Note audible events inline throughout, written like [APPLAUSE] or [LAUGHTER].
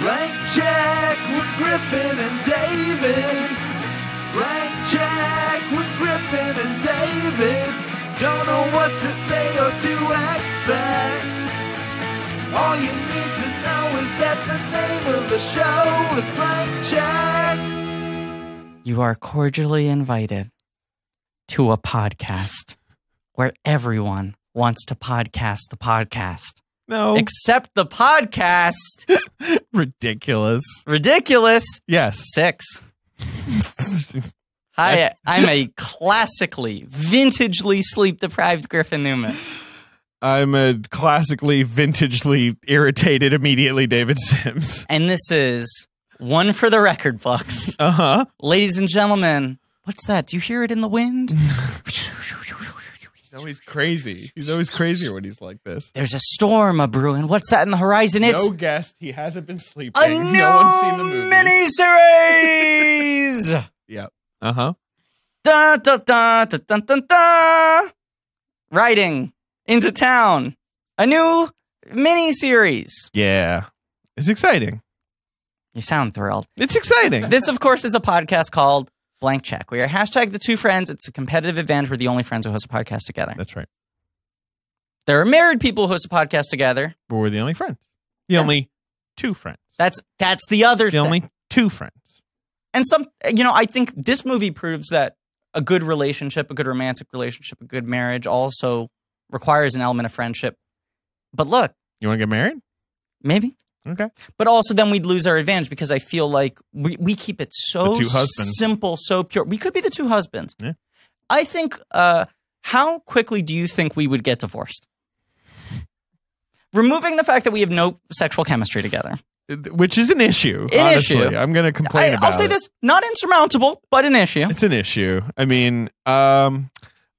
Blank check with Griffin and David. Blank check with Griffin and David. Don't know what to say or to expect. All you need to know is that the name of the show is Blank Check. You are cordially invited to a podcast where everyone wants to podcast the podcast. No. Except the podcast. [LAUGHS] Ridiculous. Ridiculous. Yes. Six. Hi, [LAUGHS] I'm a classically, vintagely sleep deprived Griffin Newman. I'm a classically, vintagely irritated immediately David Sims. And this is one for the record books. Uh huh. Ladies and gentlemen, what's that? Do you hear it in the wind? [LAUGHS] He's always crazy. He's always crazier when he's like this. There's a storm a brewing. What's that in the horizon? It's no guest. He hasn't been sleeping. a new no one's seen the movie. miniseries. [LAUGHS] Yep. Uh huh. da, da, da, da, da, da, da. Riding into town. A new miniseries. Yeah. It's exciting. You sound thrilled. It's exciting. This, of course, is a podcast called Blank Check. We are hashtag the two friends. It's a competitive advantage. We're the only friends who host a podcast together. That's right. There are married people who host a podcast together. But we're the only friends. The Yeah. only two friends. That's that's the other The thing. only two friends. and some, you know, I think this movie proves that a good relationship, a good romantic relationship, a good marriage also requires an element of friendship. But look, You want to get married? maybe. Okay. But also, then we'd lose our advantage because I feel like we, we keep it so The two husbands. simple, so pure. We could be the two husbands. Yeah. I think. Uh, how quickly do you think we would get divorced? Removing the fact that we have no sexual chemistry together. Which is an issue. An honestly. issue. I'm going to complain I, about I'll say it. this: not insurmountable, but an issue. It's an issue. I mean, um,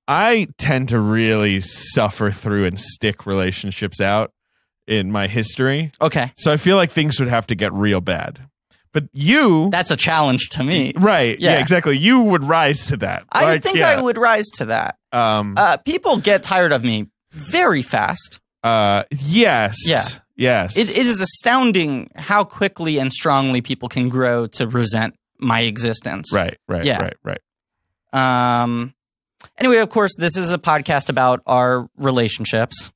I tend to really suffer through and stick relationships out in my history. Okay, So I feel like things would have to get real bad. But you, that's a challenge to me. right? Yeah. Yeah. exactly. You would rise to that. I Like, think yeah. I would rise to that. Um. Uh, people get tired of me very fast. Uh. Yes. Yeah. Yes. It, it is astounding how quickly and strongly people can grow to resent my existence. right. Right. Yeah. Right. Right. Um. Anyway, of course, this is a podcast about our relationships.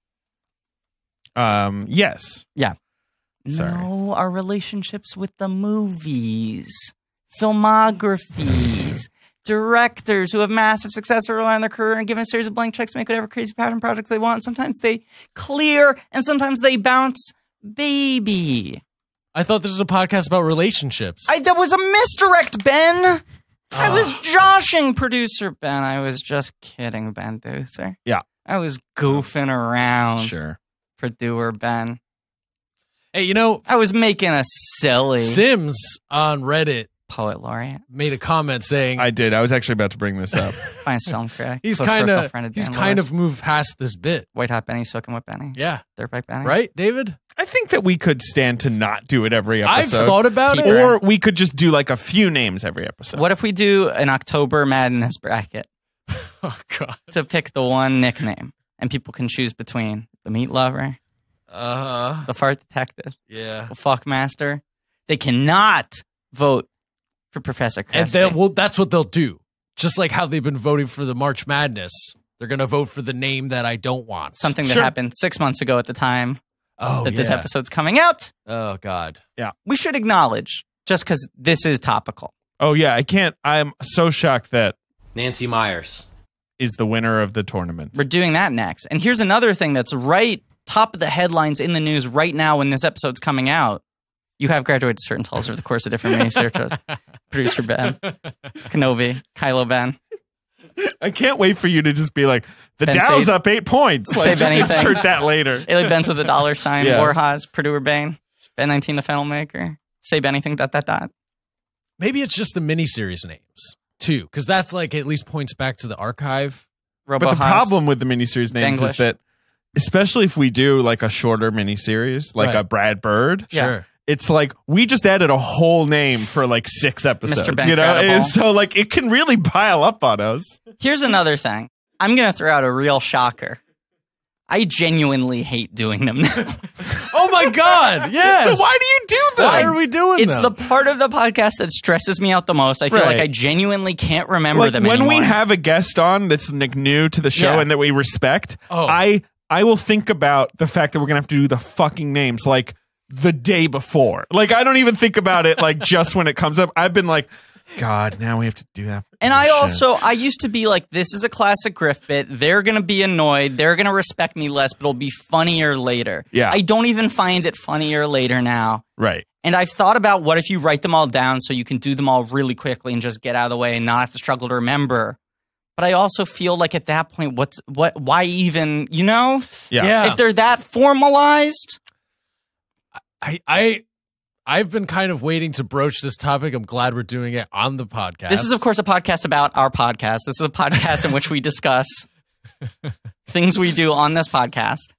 Um. Yes. Sorry. No, our relationships with the movies, filmographies, [LAUGHS] directors who have massive success early on their career and given a series of blank checks make whatever crazy passion projects they want. Sometimes they clear and sometimes they bounce. Baby. I thought this was a podcast about relationships. I, that was a misdirect, Ben. I was joshing producer Ben. I was just kidding, Ben Deucer. Yeah. I was goofing around, Sure. Producer Ben. hey, you know, I was making a silly Sims on Reddit poet laureate, made a comment saying I did. I was actually about to bring this up. [LAUGHS] finest film critic. he's kind of he's Dan kind Lewis, of moved past this bit. white hot Benny, soaking with Benny, Yeah, dirtbag Benny. right, David. I think that we could stand to not do it every episode. I've thought about Keep it. it. or we could just do like a few names every episode. What if we do an October Madness bracket [LAUGHS] Oh God. to pick the one nickname, and people can choose between the meat lover, Uh huh. the fart detective, Yeah. the fuck master? They cannot vote for Professor And Crespi. they well, that's what they'll do. Just like how they've been voting for the March Madness, they're gonna vote for the name that I don't want. Something that Sure. happened six months ago at the time Oh that this yeah. episode's coming out. Oh God. Yeah. We should acknowledge, just because this is topical. Oh yeah, I can't. I'm so shocked that Nancy Meyers. Is the winner of the tournament. We're doing that next. And here's another thing that's right top of the headlines in the news right now when this episode's coming out. You have graduated certain tells over the course of different mini searches. [LAUGHS] Producer Ben, Kenobi, Kylo Ben. I can't wait for you to just be like, the Ben, Dow's say- up eight points. say Like, just anything. insert that later. Ailey Benz with a dollar [LAUGHS] sign, Yeah. Warhaz, Purdue Bane, Ben 19 the Fennel Maker. Say anything, dot, dot, dot. Maybe it's just the miniseries names too, because that's like at least points back to the archive. Robo But the Haas. problem with the miniseries names Denglish. is that, especially if we do like a shorter miniseries, like Right. a Brad Bird, Yeah. Sure. it's like we just added a whole name for like six episodes. Mr. Ben you know, Credible. and so like it can really pile up on us. Here's another thing. I'm going to throw out a real shocker. I genuinely hate doing them now. [LAUGHS] Oh my God! [LAUGHS] Yes. So why do you do them? Why are we doing It's them? the part of the podcast that stresses me out the most. I feel Right. like I genuinely can't remember like them when anymore. we have a guest on that's like new to the show Yeah. and that we respect Oh. i i will think about the fact that we're gonna have to do the fucking names like the day before like i don't even think about it like just when it comes up i've been like god now we have to do that And I bullshit. also I used to be like, this is a classic griff bit. They're gonna be annoyed. They're gonna respect me less, but it'll be funnier later. Yeah. I don't even find it funnier later now. right And I've thought about what if you write them all down so you can do them all really quickly and just get out of the way and not have to struggle to remember. But I also feel like at that point, what's what? Why even? You know, yeah, Yeah. if they're that formalized, I, I I've been kind of waiting to broach this topic. I'm glad we're doing it on the podcast. This is, of course, a podcast about our podcast. This is a podcast in which we discuss [LAUGHS] things we do on this podcast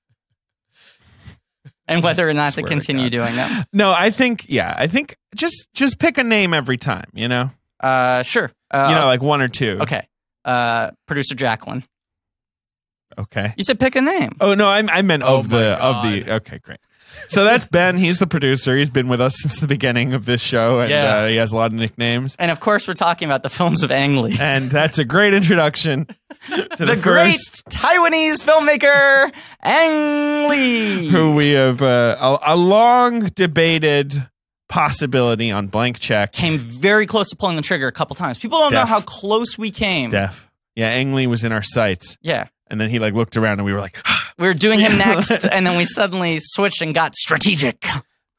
and whether or not to Swear to continue doing them. no i think yeah i think just just pick a name every time you know Uh, sure. Uh, you know like one or two okay. Uh, producer Jacqueline, okay you said pick a name. oh no i, I meant Oh of my the of the okay great so that's ben he's the producer he's been with us since the beginning of this show and Yeah. uh, he has a lot of nicknames And of course, we're talking about the films of Ang Lee, and that's a great introduction [LAUGHS] to the, the, great Taiwanese filmmaker Ang Lee. who we have uh, a, a long debated possibility on blank check. came very close to pulling the trigger a couple times. People don't know how close we came. Def. Yeah, Ang Lee was in our sights, Yeah. And then he like looked around, and we were like, [GASPS] We were doing him [LAUGHS] next, and then we suddenly switched and got strategic.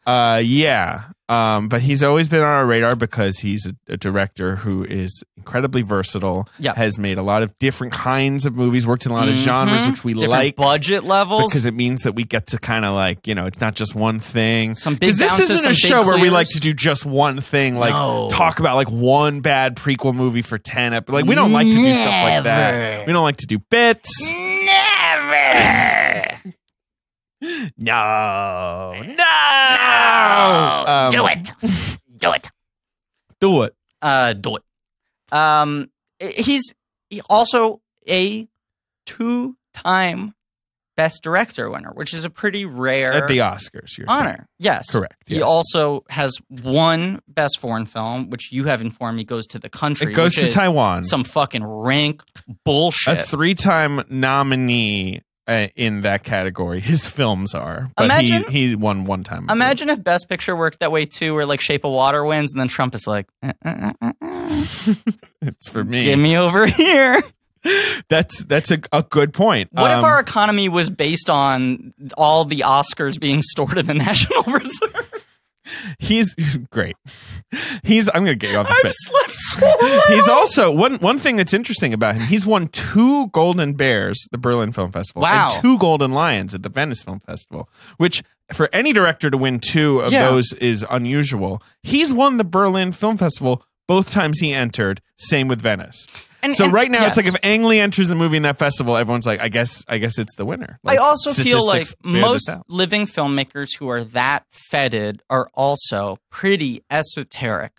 Uh, "Yeah." Um, but he's always been on our radar because he's a, a director who is incredibly versatile. Yeah. has made a lot of different kinds of movies, worked in a lot of Mhm. genres, which we Different like. budget levels. because it means that we get to kind of like you know it's not just one thing. Some big this isn't a show where we like to do just one thing, like No. talk about like one bad prequel movie for ten. Ep- like we don't like to do stuff like that. We don't like to do bits. Never. [LAUGHS] No, no, do Um, it. Do it. Do it. Uh, do it. Um, he's also a two-time Best Director winner, which is a pretty rare At the Oscars, you're saying. honor. Yes, Correct. He also has one Best Foreign Film, which you have informed me goes to the country. it goes to Taiwan. Some fucking rank bullshit. a three-time nominee in that category. His films are, but Imagine- he he won one time. Imagine if Best Picture worked that way too, where like Shape of Water wins, and then Trump is like, "Uh, uh, uh, uh, uh. [LAUGHS] it's for me. "Give me over here." [LAUGHS] That's that's a, a good point. What if Um, our economy was based on all the Oscars being stored in the [LAUGHS] National Reserve? he's great. [LAUGHS] He's I'm gonna get you off this I've bit. slept so little. He's also one one thing that's interesting about him. He's won two Golden Bears, the Berlin Film Festival, Wow. and two Golden Lions at the Venice Film Festival. Which for any director to win two of Yeah. those is unusual. He's won the Berlin Film Festival both times he entered. Same with Venice. And- so and- right now it's like if Ang Lee enters a movie in that festival, everyone's like, I guess I guess it's the winner. I also feel like statistics bear this most living filmmakers who are that feted are also pretty esoteric.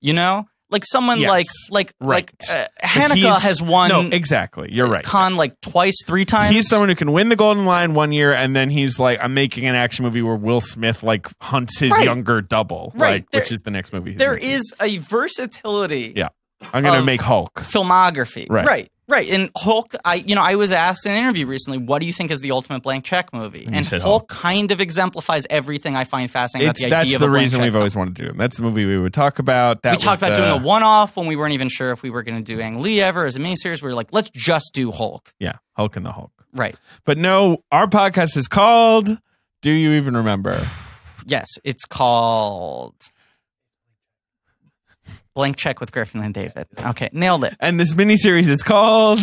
You know, like someone Yes. like like Right. like uh, Haneke has won No, exactly. You're right. Cannes like twice, three times. He's someone who can win the Golden Lion one year, and then he's like, "I'm making an action movie where Will Smith like hunts his Right. younger double, Right. like, There- which is the next movie. he's there making. is a versatility. Yeah. I'm gonna make Hulk. filmography. Right. right, right. And Hulk, I you know, I was asked in an interview recently, what do you think is the ultimate blank check movie? And And Hulk, Hulk. kind of exemplifies everything I find fascinating It's about the that's idea the a blank reason we've film. always wanted to do it. That's the movie we would talk about. That we talked about the- doing a one-off when we weren't even sure if we were going to do Ang Lee ever as a miniseries. We were like, let's just do Hulk. yeah Hulk and the Hulk. Right. But no, our podcast is called. Do you even remember? [SIGHS] Yes, it's called Blank Check with Griffin and David. Okay, nailed it. And this miniseries is called.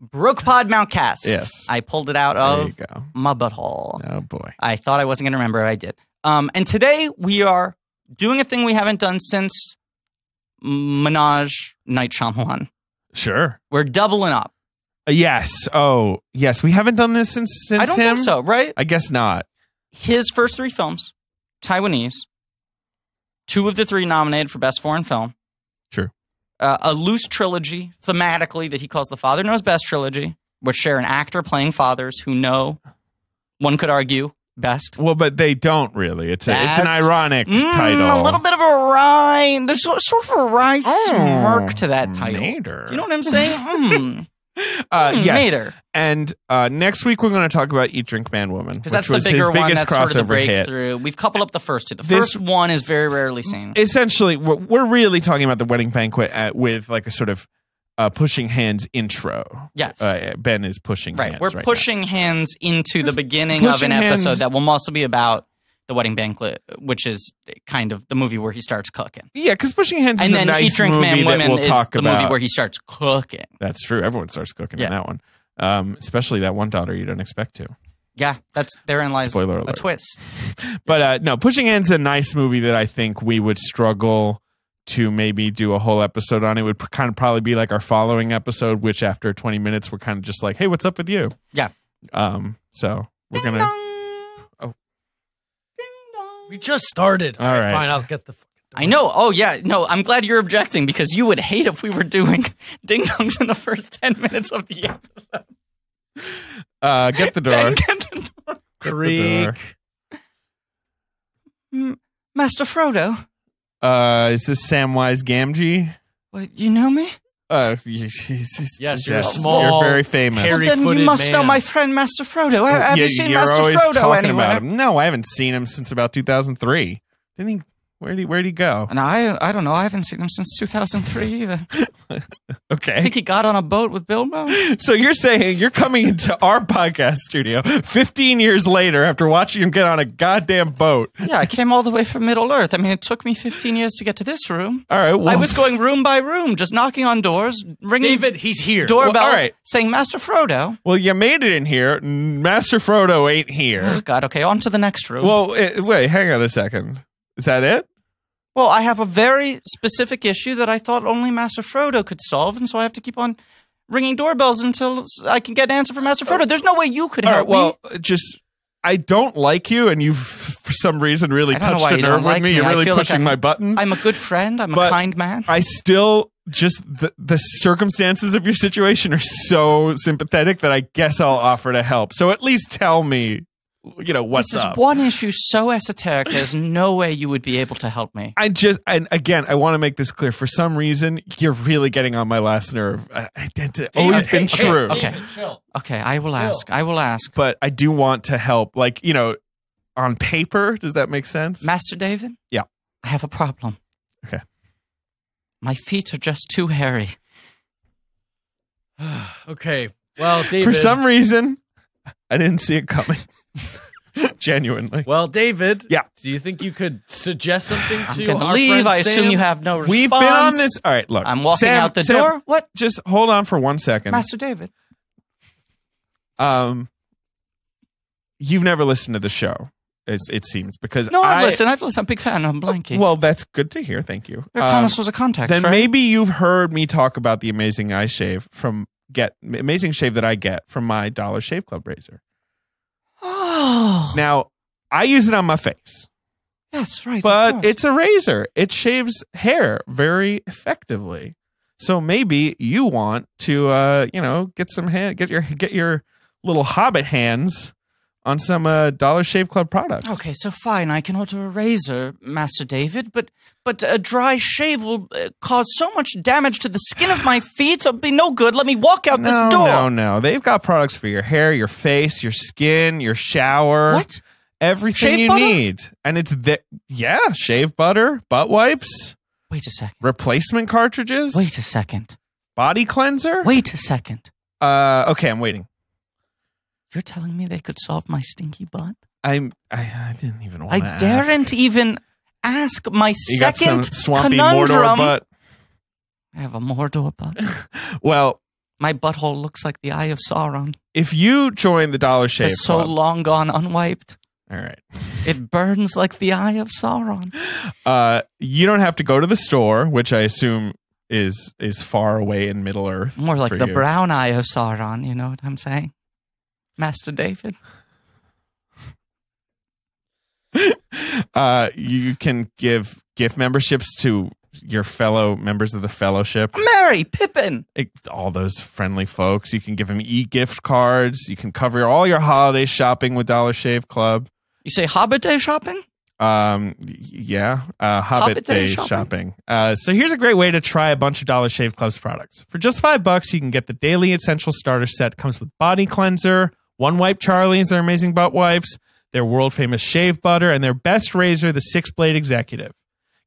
Brook Pod Mount Cast. Yes. I pulled it out of my butthole. Oh boy. I thought I wasn't going to remember. I did. Um, and today we are doing a thing we haven't done since Minaj Night Shyamalan. Sure. We're doubling up. Uh, yes. Oh yes. We haven't done this since since I don't him. think so, right? I guess not. His first three films, Taiwanese, two of the three nominated for Best Foreign Film. Uh, a loose trilogy, thematically, that he calls the Father Knows Best trilogy, which share an actor playing fathers who know, one could argue, best. Well, but they don't really. It's a, it's an ironic Mm, title. A little bit of a wry. There's sort of a wry smirk to that title. Mater. Do you know what I'm saying? [LAUGHS] Mm, Uh, mm, yes. Mater. And uh, next week we're going to talk about Eat, Drink, Man, Woman, Because that's the bigger his one. biggest That's sort of the crossover hit. breakthrough. We've coupled up the first two. The This- first one is very rarely seen. Essentially, we're, we're really talking about the wedding banquet at, with like a sort of uh, pushing hands intro. yes. Uh, ben is pushing hands. right. hands We're right pushing hands into the beginning of an episode hands- that will mostly be about the wedding banquet, which is kind of the movie where he starts cooking. Yeah, because pushing hands And is then a nice Eat, Drink, movie Man, that Women we'll is talk the about. movie where he starts cooking. That's true. Everyone starts cooking in that one, um, especially that one daughter you don't expect to. Yeah, that's therein lies Spoiler a alert. twist. [LAUGHS] But uh, no, Pushing Hands is a nice movie that I think we would struggle to maybe do a whole episode on. It would kind of probably be like our following episode, which after 20 minutes, we're kind of just like, hey, what's up with you? Yeah. Um. So we're Ding gonna. dong. Ding dong. We just started. All All right, right. fine. I'll get the. fucking I know. Oh yeah. No, I'm glad you're objecting because you would hate if we were doing [LAUGHS] ding dongs in the first ten minutes of the episode. Uh, get the door. Get the door. Get the door. Creak. Mm, Master Frodo. Uh, is this Samwise Gamgee? What, you know me? [LAUGHS] Uh, Yes, you're a small, You're very famous. Well, then you footed must know my friend Master Frodo. Ha- Have you, seen you're Master always Frodo talking anywhere? about him. No, I haven't seen him since about 2003. Didn't he? Where did he? Where did he go? And I, I don't know. I haven't seen him since 2003 either. [LAUGHS] okay. I Okay. think he got on a boat with Bilbo. [LAUGHS] So you're saying you're coming into our podcast studio 15 years later after watching him get on a goddamn boat. Yeah, I came all the way from Middle Earth. I mean, it took me 15 years to get to this room. All right. Well, I was going room by room, just knocking on doors, ringing David, he's here. doorbells, Well, all right. saying "Master Frodo." well, you made it in here. Master Frodo ain't here. Oh God, okay, on to the next room. Well, eh, wait, hang on a second. Is that it? Well, I have a very specific issue that I thought only Master Frodo could solve, and so I have to keep on ringing doorbells until I can get an answer from Master Frodo. There's no way you could All right. help Well, me. just I don't like you, and you've [LAUGHS] for some reason really I don't know touched a nerve with like me. You're really feel like pushing my buttons. I'm a good friend. I'm But- a kind man. I still just the the circumstances of your situation are so sympathetic that I guess I'll offer to help. So at least tell me, you know, what's this is up. one issue so esoteric. There's no way you would be able to help me. I just and again, I want to make this clear. For some reason, you're really getting on my last nerve. I, I, it's always been hey, true, hey, Okay. Chill. Okay, I will ask. I will ask. but I do want to help. Like you know, on paper, does that make sense? Master David? Yeah. I have a problem. Okay. My feet are just too hairy. [SIGHS] okay. Well, David. For some reason, I didn't see it coming. [LAUGHS] Genuinely. Well, David. Yeah. Do you think you could suggest something I'm to going to our leave. friend I assume Sam? you have no response. We've been on this. All right, look. I'm walking Sam- out the Sam, door. What? Just hold on for one second. Master David. Um, you've never listened to the show. It's, it seems because No, I've I, listened. I've listened. I'm a big fan. I'm blanky. Well, that's good to hear. Thank you. Your Um, was a context, then right? maybe you've heard me talk about the amazing eye shave from get amazing shave that I get from my Dollar Shave Club razor. Oh, [GASPS] Now I use it on my face, yes, right. but it's a razor. It shaves hair very effectively. So maybe you want to, uh, you know, get some hand, get your get your little hobbit hands on some uh, Dollar Shave Club products. Okay, so fine. I can order a razor, Master David, but but a dry shave will uh, cause so much damage to the skin of my [SIGHS] feet. It'll be no good. Let me walk out No, this door. no, no. They've got products for your hair, your face, your skin, your shower. What? Everything Shave you butter? need. And it's the yeah, shave butter, butt wipes, Wait a second. replacement cartridges, Wait a second. body cleanser. Wait a second. Uh okay, I'm waiting. You're telling me they could solve my stinky butt? I'm I, I didn't even want to I daren't even ask my You second swampy conundrum. Mordor butt. I have a Mordor butt. [LAUGHS] Well, My butthole looks like the eye of Sauron. if you join the Dollar Shave Just so Club, long gone unwiped. all right. It burns like the eye of Sauron. [LAUGHS] Uh, you don't have to go to the store, which I assume is is far away in Middle Earth. More like the you. brown eye of Sauron, you know what I'm saying? Master David. uh, you can give gift memberships to your fellow members of the fellowship. Merry Pippin. It- all those friendly folks. You can give them e gift cards. You can cover all your holiday shopping with Dollar Shave Club. You say Hobbit Day shopping? Um, yeah, uh, Hobbit, Hobbit Day Day shopping? shopping. Uh, so here's a great way to try a bunch of Dollar Shave Club's products. For just five bucks, you can get the Daily Essential Starter Set. Comes with body cleanser, one wipe Charlie's, their amazing butt wipes, their world famous shave butter, and their best razor, the six blade executive.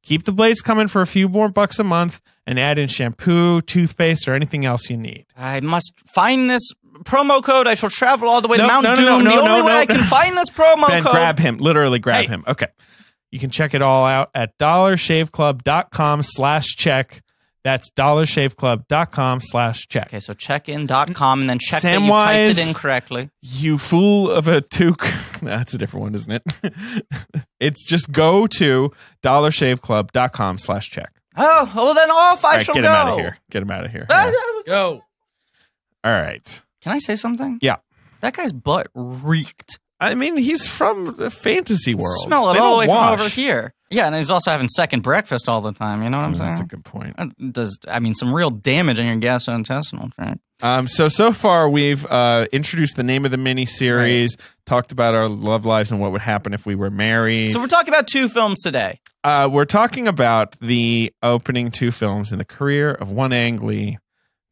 Keep the blades coming for a few more bucks a month, and add in shampoo, toothpaste, or anything else you need. I must find this promo code. I shall travel all the way No, to Mount no, no, Doom. no, the only way. I can [LAUGHS] find this promo Ben, code. grab him. Literally grab Hey. him. Okay. You can check it all out at dollarshaveclub.com slash check. That's dollarshaveclub.com slash check. Okay, so checkin.com and then check that you Samwise- typed it in correctly. You fool of a Took. [LAUGHS] That's a different one, isn't it? [LAUGHS] it's just go to dollarshaveclub.com slash check. Oh, well then off I All right, shall get go. him out of here. Get him out of here. Ah, Yeah. Go. All right. Can I say something? Yeah. That guy's butt reeked. I mean, he's from the fantasy world. Smell it They all the don't way from over here. Yeah, and he's also having second breakfast all the time. You know what I'm saying? That's a good point. That does I mean some real damage on your gastrointestinal tract. Um, so so far we've uh, introduced the name of the mini series, talked about our love lives and what would happen if we were married. So we're talking about two films today. uh, we're talking about the opening two films in the career of one Ang Lee,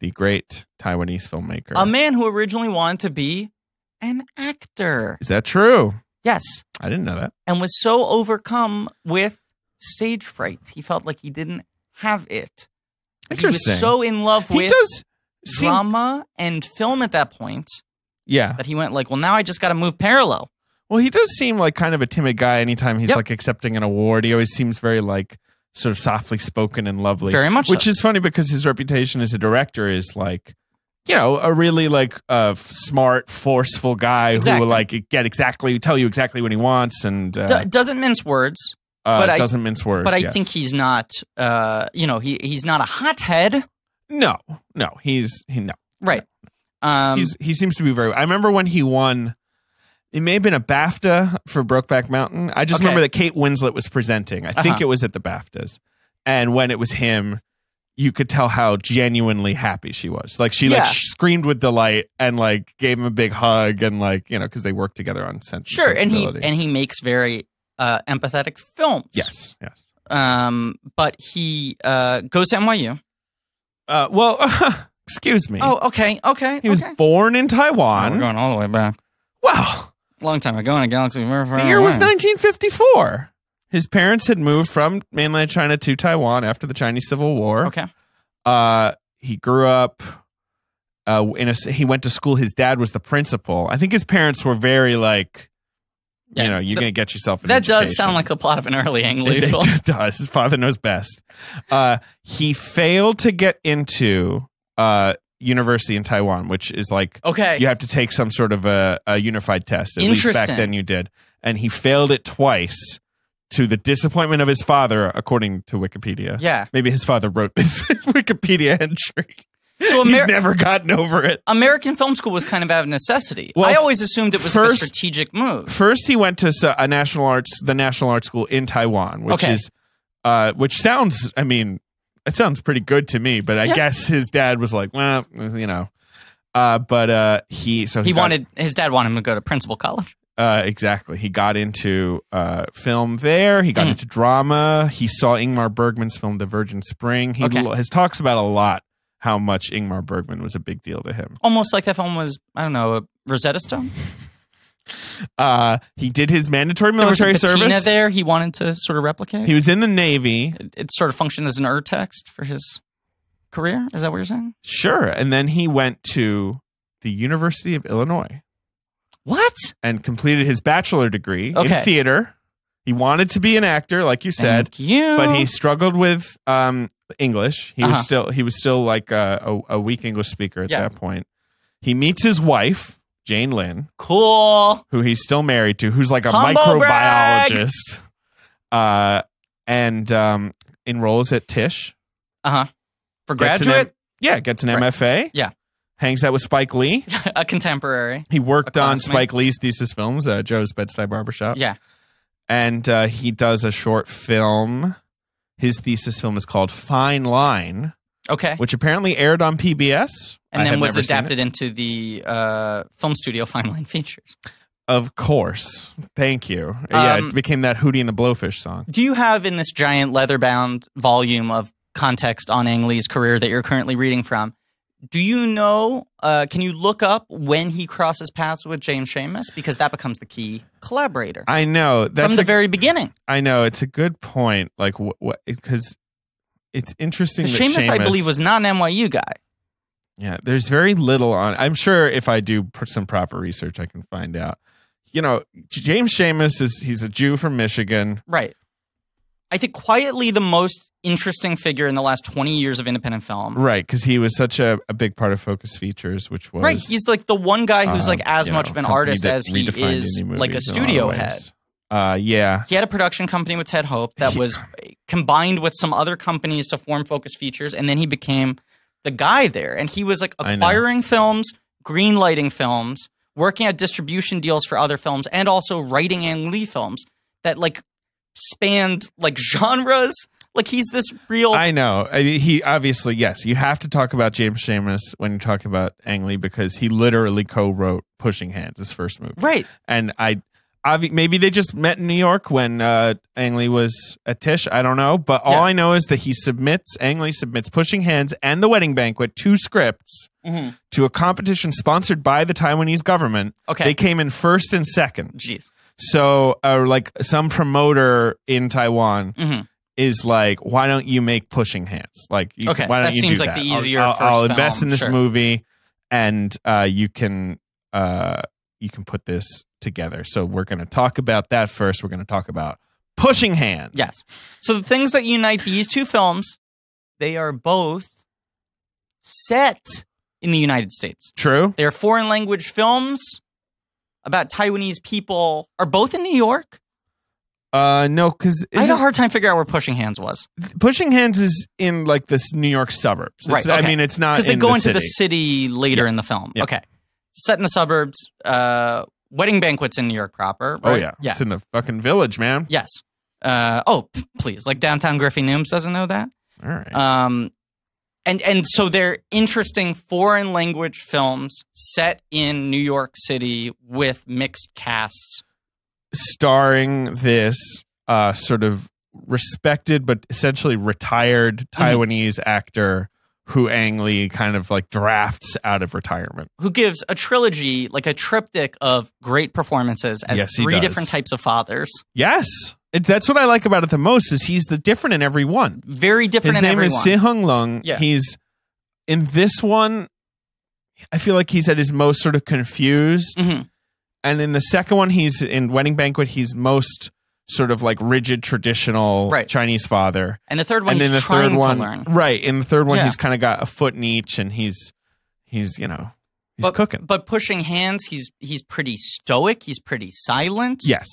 the great Taiwanese filmmaker. A man who originally wanted to be an actor. Is that true? Yes. I didn't know that. And was so overcome with stage fright. He felt like he didn't have it. Like he Interesting. was so in love with He does seem, drama and film at that point yeah. that he went like, well, now I just got to move parallel. Well, he does seem like kind of a timid guy. Anytime he's Yep. like accepting an award, he always seems very like sort of softly spoken and lovely. Very much which so. is funny because his reputation as a director is like you know a really like uh, f- smart forceful guy who will like get exactly tell you exactly what he wants and uh, D- doesn't mince words, uh, but I- doesn't mince words but I yes. think he's not, uh, you know, he he's not a hothead. no no he's he no Right. Um, he's he seems to be very i remember when he won it may have been a BAFTA for Brokeback Mountain. I just Okay. remember that Kate Winslet was presenting. I think Uh-huh. it was at the BAFTAs. And when it was him, you could tell how genuinely happy she was. Like she Yeah. like screamed with delight and like gave him a big hug and like, you know, cuz they worked together on sense sure. And he and he makes very uh, empathetic films. Yes, yes. Um, but he uh, goes to NYU. Uh, well, [LAUGHS] excuse me. Oh, okay, okay. he was born in Oh, we're going all the way back. wow. Long time ago in a galaxy Far, far The year was 1954. His parents had moved from mainland China to Taiwan after the Chinese Civil War. Okay. Uh, he grew up uh, in a. He went to school. His dad was the principal. I think his parents were very like, Yeah, you know, you're going to get yourself That does sound like the plot of an early Ang [LAUGHS] Lee It, film. it [LAUGHS] does. His father knows best. Uh, he failed to get into uh, university in Taiwan, which is like Okay. you have to take some sort of a, a unified test. At least back then you did. And he failed it twice to the disappointment of his father, according to Wikipedia. Yeah. Maybe his father wrote this [LAUGHS] Wikipedia entry. So He's never gotten over it. American film school was kind of out of necessity. Well, I always assumed it was like a strategic move. First, he went to a national arts, the National Art School in Taiwan, which Okay. is, uh, which sounds, I mean, it sounds pretty good to me. But I Yeah. guess his dad was like, well, you know, uh, but uh, he so he, He got- wanted his dad wanted him to go to principal college. Uh, exactly. He got into uh, film there. He got Mhm. into drama. He saw Ingmar Bergman's film *The Virgin Spring*. He Okay. his talks about a lot how much Ingmar Bergman was a big deal to him. Almost like that film was I don't know a Rosetta Stone. [LAUGHS] Uh, he did his mandatory There was a military service. there. He wanted to sort of replicate. He was in the Navy, it, it sort of functioned as an ur text for his career. Is that what you're saying? sure, and then he went to the University of Illinois What? and completed his bachelor degree Okay. in theater. He wanted to be an actor, like you said. Thank you. but he struggled with um, English. He Uh-huh. was still he was still like a, a, a weak English speaker at that point. He meets his wife Jane Lin, cool. who he's still married to, who's like a Humble microbiologist, uh, and um, enrolls at Tisch. Uh huh. For Gets an graduate, yeah, gets an Right. MFA. Yeah. Hangs out with Spike Lee. [LAUGHS] a contemporary. He worked on. Spike Lee's thesis films, uh, Joe's Bed-Stuy Barbershop. Yeah. and uh, he does a short film. His thesis film is called Fine Line, Okay. which apparently aired on PBS and I then was adapted into the uh, film studio Fine Line Features. Of course. Thank you. yeah, Um, it became that Hootie and the Blowfish song. Do you have in this giant leather bound volume of context on Ang Lee's career that you're currently reading from? Do you know? Uh, can you look up when he crosses paths with James Schamus because that becomes the key collaborator I know. That's from the a- very beginning. I know. It's a good point. Like, what? Because it's interesting. That Schamus, I believe, was not an NYU guy. Yeah, there's very little on. I'm sure if I do some proper research, I can find out. You know, James Schamus is he's a Jew from Michigan. Right. I think quietly the most interesting figure in the last 20 years of independent film. Right, because he was such a, a big part of Focus Features, which was Right. He's like the one guy who's um, like as you much know, of an artist as he is like a movies in lot studio of head. Uh, yeah, He had a production company with Ted Hope that was combined with some other companies to form Focus Features, and then he became the guy there. And he was like acquiring films, green lighting films, working out distribution deals for other films, and also writing Ang Lee films that like spanned like genres. Like he's this real I know. He obviously yes. You have to talk about James Schamus when you're talking about Ang Lee because he literally co-wrote Pushing Hands, his first movie. right. and I, obvi- maybe they just met in New York when uh, Ang Lee was at Tisch. I don't know, but all Yeah. I know is that he submits Ang Lee submits Pushing Hands and The Wedding Banquet, two scripts, Mhm. to a competition sponsored by the Taiwanese government. Okay. They came in first and second. Jeez. So, uh, like some promoter in Taiwan. Mhm. Is like, why don't you make pushing hands? Like, you, Okay, why don't that you seems do like that? the easier I'll, first I'll invest film, in this sure. movie, and uh, you can uh, you can put this together. So we're going to talk about that first. We're going to talk about pushing hands. Yes. So the things that unite these two films, they are both set in the United States. true. They are foreign language films about Taiwanese people. Are both in New York? Uh, no, because I had a hard time figuring out where Pushing Hands was pushing hands is in like this New York suburbs. It's- Right, I mean, it's not because they in go the into city. the city later in the film. Yeah. Okay, set in the suburbs. Uh, wedding banquets in New York proper. Oh yeah, yeah, it's in the fucking village, man. yes. Uh, oh, p- please, like downtown Griffey Nooms doesn't know that. All right. Um, and and so they're interesting foreign language films set in New York City with mixed casts. starring this uh, sort of respected but essentially retired Mm-hmm. Taiwanese actor who Ang Lee kind of like drafts out of retirement. Who gives a trilogy, like a triptych of great performances as Yes, three does. different types of fathers, Yes. It, that's what I like about it the most is he's the different in every one. very different. His in name everyone. is Sihung Lung. Yeah. He's in this one. I feel like he's at his most sort of confused, Mhm. and in the second one, he's in Wedding Banquet. He's most sort of like rigid, traditional Right. Chinese father. and the third one and then the trying third one, to learn. right? In the third one, Yeah. he's kind of got a foot in each, and he's he's you know he's but, cooking. But pushing hands, he's he's pretty stoic. He's pretty silent. yes,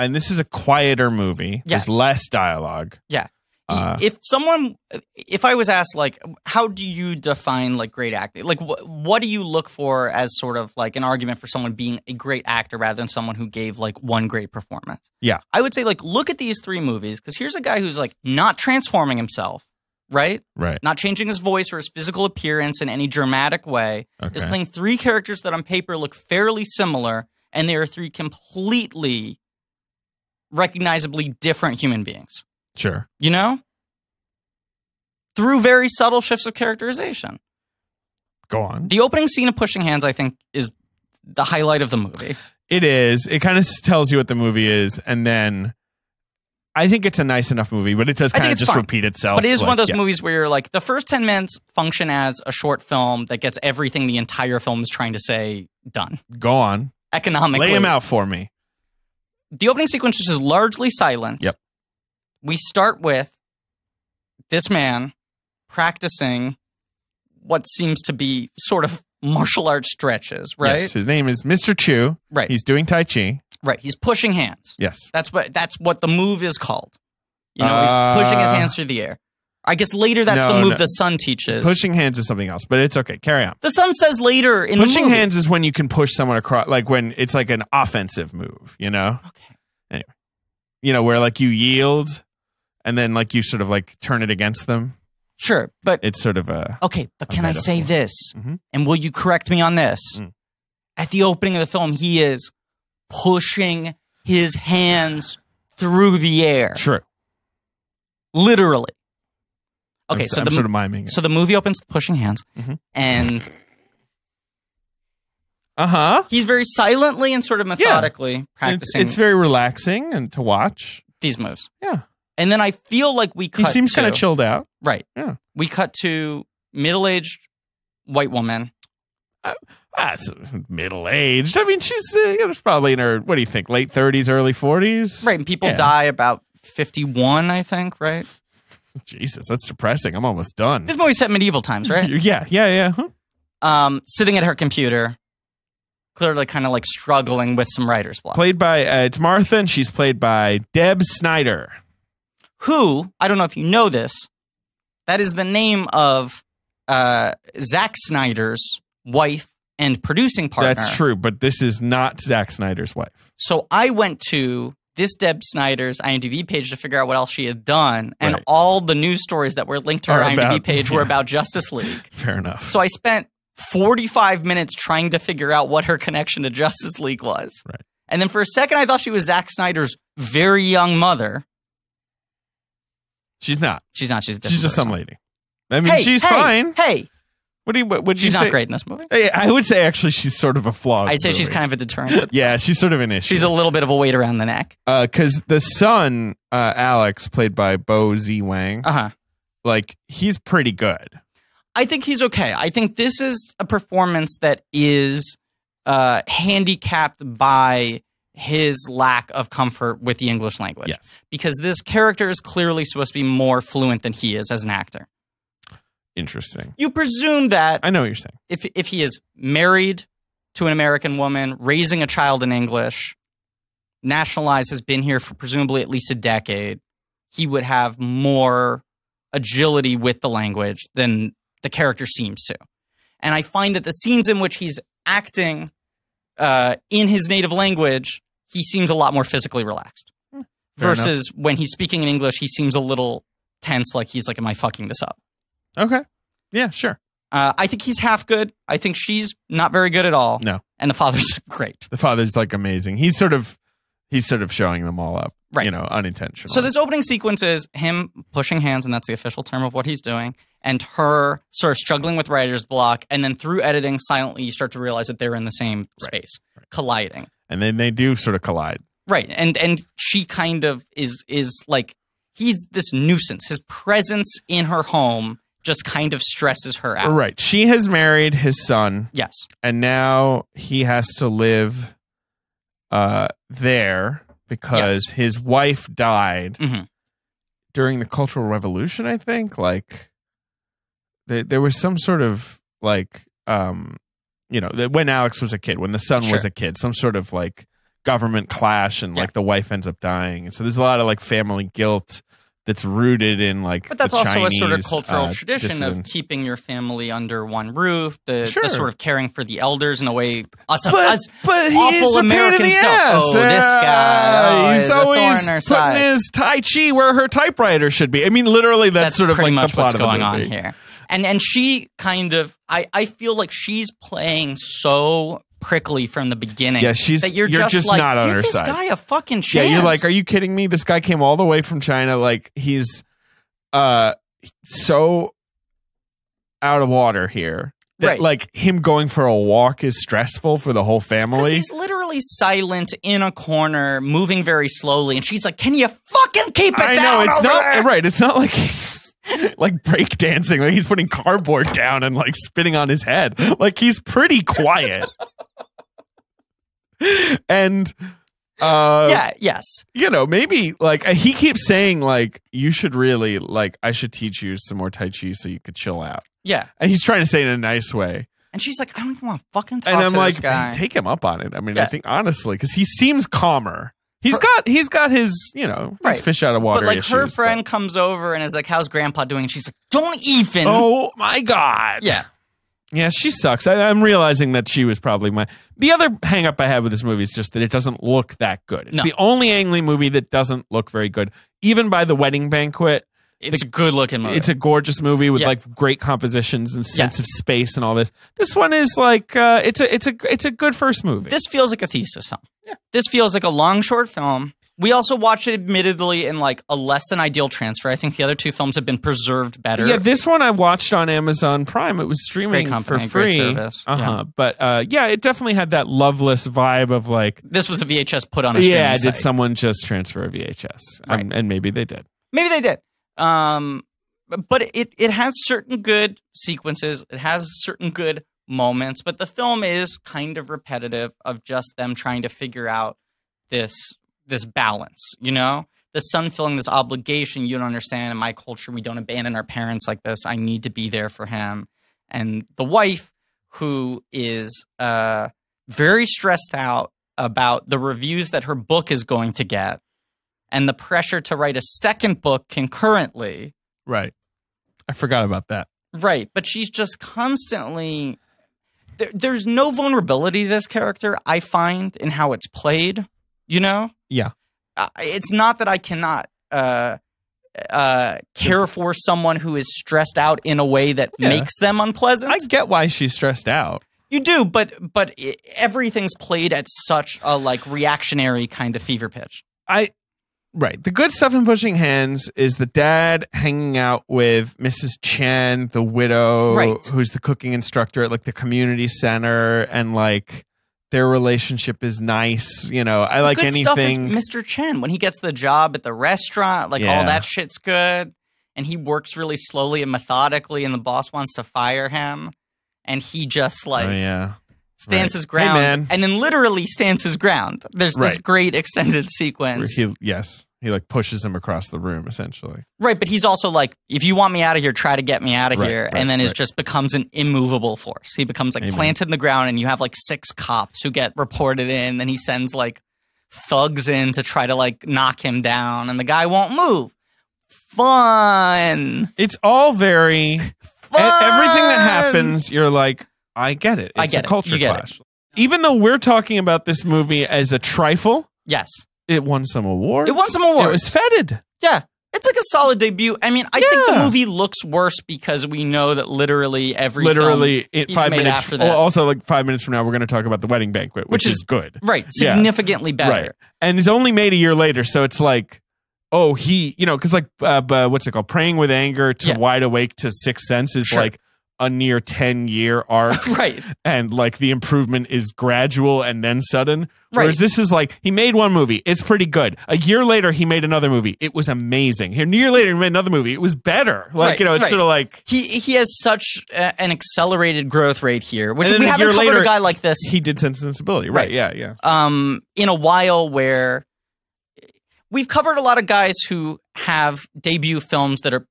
and this is a quieter movie. Yes. There's less dialogue. Yeah. Uh, if someone, if I was asked, like, how do you define like great acting? Like, wh- what do you look for as sort of like an argument for someone being a great actor rather than someone who gave like one great performance? Yeah. I would say like look at these three movies because here's a guy who's like not transforming himself, right? Right. Not changing his voice or his physical appearance in any dramatic way. Okay. Is playing three characters that on paper look fairly similar, and they are three completely recognizably different human beings Sure. you know? Through very subtle shifts of characterization. Go on. The opening scene of Pushing Hands, I think, is the highlight of the movie. It is. It kind of tells you what the movie is, and then I think it's a nice enough movie, but it does kind of just fine. repeat itself. But it is one of those yeah. movies where you're like, the first 10 minutes function as a short film that gets everything the entire film is trying to say done. Go on, Economically. lay him out for me. The opening sequence which is largely silent. Yep. We start with this man practicing what seems to be sort of martial arts stretches, right? Yes, his name is Mr. Chu. Right. He's doing Tai Chi. Right. He's pushing hands. Yes. That's what that's what the move is called. You know, he's Uh, pushing his hands through the air. I guess later that's No, the move no. the sun teaches. Pushing hands is something else, but it's okay. Carry on. the sun says later in Pushing the movie. hands is when you can push someone across, like when it's like an offensive move, you know? Okay. Anyway, you know, where like you yield and then like you sort of like turn it against them. Sure, but It's sort of a. okay, but a can I say metaphor. this? Mhm. And will you correct me on this? Mm. At the opening of the film, he is pushing his hands through the air, True. literally. Okay, I'm, so I'm the sort of miming it. so the movie opens with pushing hands, Mhm. and Uh huh. he's very silently and sort of methodically It's, practicing it's very relaxing and to watch. these moves. Yeah. And then I feel like we cut. He seems kind of chilled out. Right. Yeah. We cut to middle-aged white woman. It's middle aged. I mean, she's uh, you know, she's probably in her what do you think, late thirties, early forties? Right. And people Yeah. die about fifty-one, I think. Right. [LAUGHS] Jesus, that's depressing. I'm almost done. This movie set medieval times, right? [LAUGHS] Yeah, yeah, yeah. Huh? um, sitting at her computer, clearly kind of like struggling with some writer's block. Played by uh, it's Martha, and she's played by Deb Snyder. Who I don't know if you know this. That is the name of uh, Zack Snyder's wife and producing partner. That's true, but this is not Zack Snyder's wife. So I went to this Deb Snyder's IMDb page to figure out what else she had done, and Right. all the news stories that were linked to her Are IMDb about- page were [LAUGHS] about Justice League. [LAUGHS] Fair enough. So I spent 45 minutes trying to figure out what her connection to Justice League was. Right. And then for a second, I thought she was Zack Snyder's very young mother. She's not. She's not. She's a She's just some lady. I mean, Hey, she's hey, fine. Hey, What do you? What would you she's say? not great in this movie. I would say actually she's sort of a flawed. I'd say she's kind of a deterrent. Yeah, she's sort of an issue. she's a little bit of a weight around the neck. because the son, uh, Alex, played by Bo Z Wang, Uh huh. like he's pretty good. I think he's okay. I think this is a performance that is uh, handicapped by his lack of comfort with the English language. Yes, Because this character is clearly supposed to be more fluent than he is as an actor. Interesting. You presume that I know what you're saying. if if he is married to an American woman, raising a child in English, nationalized, has been here for presumably at least a decade, he would have more agility with the language than the character seems to. And I find that the scenes in which he's acting uh, in his native language, he seems a lot more physically relaxed. Hmm. Fair enough. Versus when he's speaking in English, he seems a little tense, like he's like, "Am I fucking this up?" Okay. Yeah, sure. Uh, I think he's half good. I think she's not very good at all. No. And the father's [LAUGHS] great. The father's like amazing. He's sort of he's sort of showing them all up. Right. You know, unintentionally. So this opening sequence is him pushing hands, and that's the official term of what he's doing, and her sort of struggling with writer's block. And then through editing, silently, you start to realize that they're in the same space, colliding. and then they do sort of collide. Right. And and she kind of is is like he's this nuisance. His presence in her home just kind of stresses her out. Right. She has married his son, Yes. and now he has to live uh there because his wife died hmm during the Cultural Revolution, I think. Like there, there was some sort of like um you know, that when Alex was a kid, when the son was a kid, some sort of like government clash and Yeah. like the wife ends up dying. And so there's a lot of like family guilt that's rooted in like But that's the also a sort of cultural uh, tradition of keeping your family under one roof, the, Sure. the sort of caring for the elders in a way. Us, but, us but awful is a pain American stuff. ass. Oh, this guy, oh, he's is a thorn always putting side. his Tai Chi where her typewriter should be. I mean, literally, that's, that's sort of like much the plot what's of the going on movie. here. And and she kind of, I, I feel like she's playing so prickly from the beginning. Yeah, she's that you're, you're just, just like, not on give her this side. guy a fucking chance. Yeah, you're like, are you kidding me? This guy came all the way from China. Like he's uh so out of water here. That, Right. Like him going for a walk is stressful for the whole family. he's literally silent in a corner, moving very slowly, and she's like, "Can you fucking keep it I down?" know it's not there?" right. It's not like he's like break dancing. Like he's putting cardboard down and like spitting on his head. Like he's pretty quiet. [LAUGHS] and uh yeah, yes, you know, maybe like he keeps saying like you should really like I should teach you some more tai chi so you could chill out. yeah. And he's trying to say it in a nice way. And she's like, "I don't even want to fucking talk and I'm to like this guy." take him up on it. I mean, I think honestly cuz he seems calmer. He's Her- got he's got his, you know, his Right. fish out of water but like her issues, friend comes over and is like, "How's Grandpa doing?" And she's like, "Don't even." Oh my god. yeah, Yeah, she sucks. I, I'm realizing that she was probably my. The other hang up I have with this movie is just that it doesn't look that good. It's No. the only Ang Lee movie that doesn't look very good. Even by the wedding banquet, it's a good looking movie. It's a gorgeous movie with Yeah. like great compositions and sense of space and all this. This one is like uh, it's a it's a it's a good first movie. this feels like a thesis film. Yeah. This feels like a long short film. We also watched it admittedly in like a less than ideal transfer. I think the other two films have been preserved better. yeah, this one I watched on Amazon Prime. It was streaming company, for free. Uh huh. Yeah. But uh, yeah, it definitely had that loveless vibe of like, this was a VHS put on a yeah, did site. someone just transfer a VHS? Right. Um, and maybe they did. Maybe they did. Um, but it it has certain good sequences. It has certain good moments. But the film is kind of repetitive of just them trying to figure out this this balance. You know, the son feeling this obligation. You don't understand. In my culture, we don't abandon our parents like this. I need to be there for him. And the wife, who is uh very stressed out about the reviews that her book is going to get and the pressure to write a second book concurrently. Right. I forgot about that. Right. But she's just constantly. There, there's no vulnerability to this character, I find, in how it's played. You know? Yeah. Uh, it's not that I cannot. Uh, uh, care for someone who is stressed out in a way that Yeah. makes them unpleasant. I get why she's stressed out. you do, but but i everything's played at such a like reactionary kind of fever pitch. I right. The good stuff in Pushing Hands is the dad hanging out with Mrs. Chen, the widow, Right. who's the cooking instructor at like the community center, and like their relationship is nice. You know, I like anything. stuff is Mr. Chen when he gets the job at the restaurant. Like Yeah. all that shit's good, and he works really slowly and methodically, and the boss wants to fire him, and he just oh, like oh yeah, stands Right. his ground, Hey, and then literally stands his ground. There's this great [LAUGHS] extended sequence, he yes he like pushes him across the room essentially. right? But he's also like, if you want me out of here, try to get me out of Right, here, right, and then it right. just becomes an immovable force. He becomes like Amen. planted in the ground, and you have like six cops who get reported in. Then he sends like thugs in to try to like knock him down, and the guy won't move. Fun. It's all very Fun. [LAUGHS] everything that happens. You're like, I get it. It's I get a culture it. clash. Even though we're talking about this movie as a trifle, Yes. It won some awards. It won some awards. It was feted. Yeah. It's like a solid debut. I mean, I think the movie looks worse because we know that literally every literally he's five minutes. after that. also, like five minutes from now, we're going to talk about the wedding banquet, which, Which is, is- good, right Yeah. significantly better. right? And it's only made a year later, so it's like, oh, he, you know, because like, uh, what's it called? Praying with anger to Yeah. wide awake to sixth sense is Sure. like a near ten year arc, [LAUGHS] Right. and like the improvement is gradual and then sudden. Right. Whereas this is like he made one movie, it's pretty good. A year later, he made another movie, it was amazing. Here, a year later, he made another movie, it was better. Like Right, you know, it's right. sort of like He he has such a, an accelerated growth rate here, which we haven't covered later, a guy like this he did Sense and Sensibility, right? Right. Yeah, yeah. um in a while where we've covered a lot of guys who have debut films that are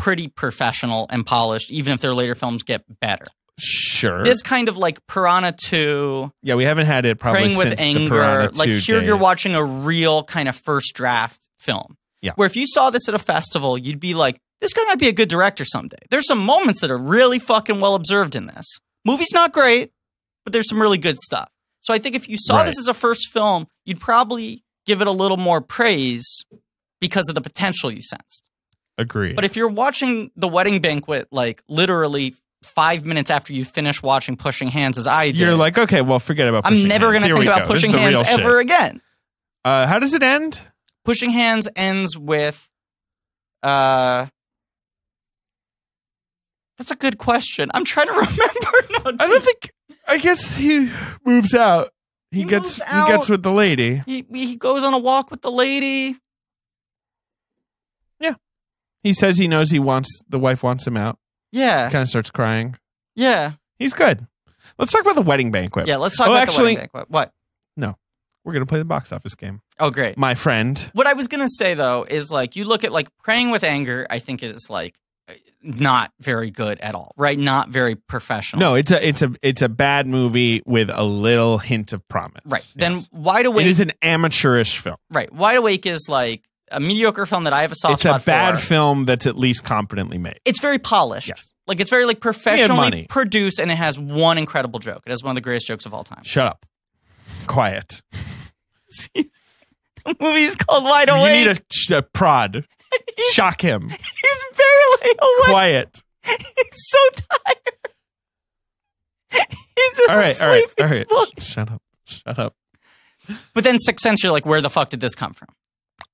pretty professional and polished even if their later films get better. Sure. This kind of like Piranha 2 yeah, we haven't had it probably praying with anger. Like 2 here, you're watching a real kind of first draft film. Yeah. Where if you saw this at a festival, you'd be like, "This guy might be a good director someday." There's some moments that are really fucking well observed in this. Movie's not great, but there's some really good stuff. So I think if you saw Right. this as a first film, you'd probably give it a little more praise because of the potential you sensed. Agreed. But if you're watching the wedding banquet, like literally five minutes after you finish watching Pushing Hands, as I did, you're like, okay, well, forget about. I'm never going to think about go. Pushing Hands real shit. ever again. Uh, how does it end? Pushing Hands ends with uh That's a good question. I'm trying to [LAUGHS] remember. I don't think. I guess he moves out. He, He gets he gets with the lady. he he goes on a walk with the lady. He says he knows he wants the wife wants him out. Yeah. Kind of starts crying. Yeah. He's good. Let's talk about the wedding banquet. Yeah, let's talk Oh, about actually- the wedding banquet. What? No. We're gonna play the box office game, Oh great. my friend. What I was gonna say though is like you look at like praying with anger, I think is like not very good at all, right? Not very professional. No, it's a it's a it's a bad movie with a little hint of promise. Right. Yes. Then Wide Awake is an amateurish film. right. Wide Awake is like a mediocre film that I have a soft It's a bad for. film that's at least competently made. it's very polished. Yes. Like it's very like money. professionally produced and it has one incredible joke. It has one of the greatest jokes of all time. Shut up. Quiet. [LAUGHS] [LAUGHS] the movie is called Wide You Awake. need a, sh- a prod. [LAUGHS] Shock him. He's barely awake. Quiet. He's so tired. He's All right, all right, all boy. Shut up. Shut up. But then Sixth Sense, you're like, where the fuck did this come from?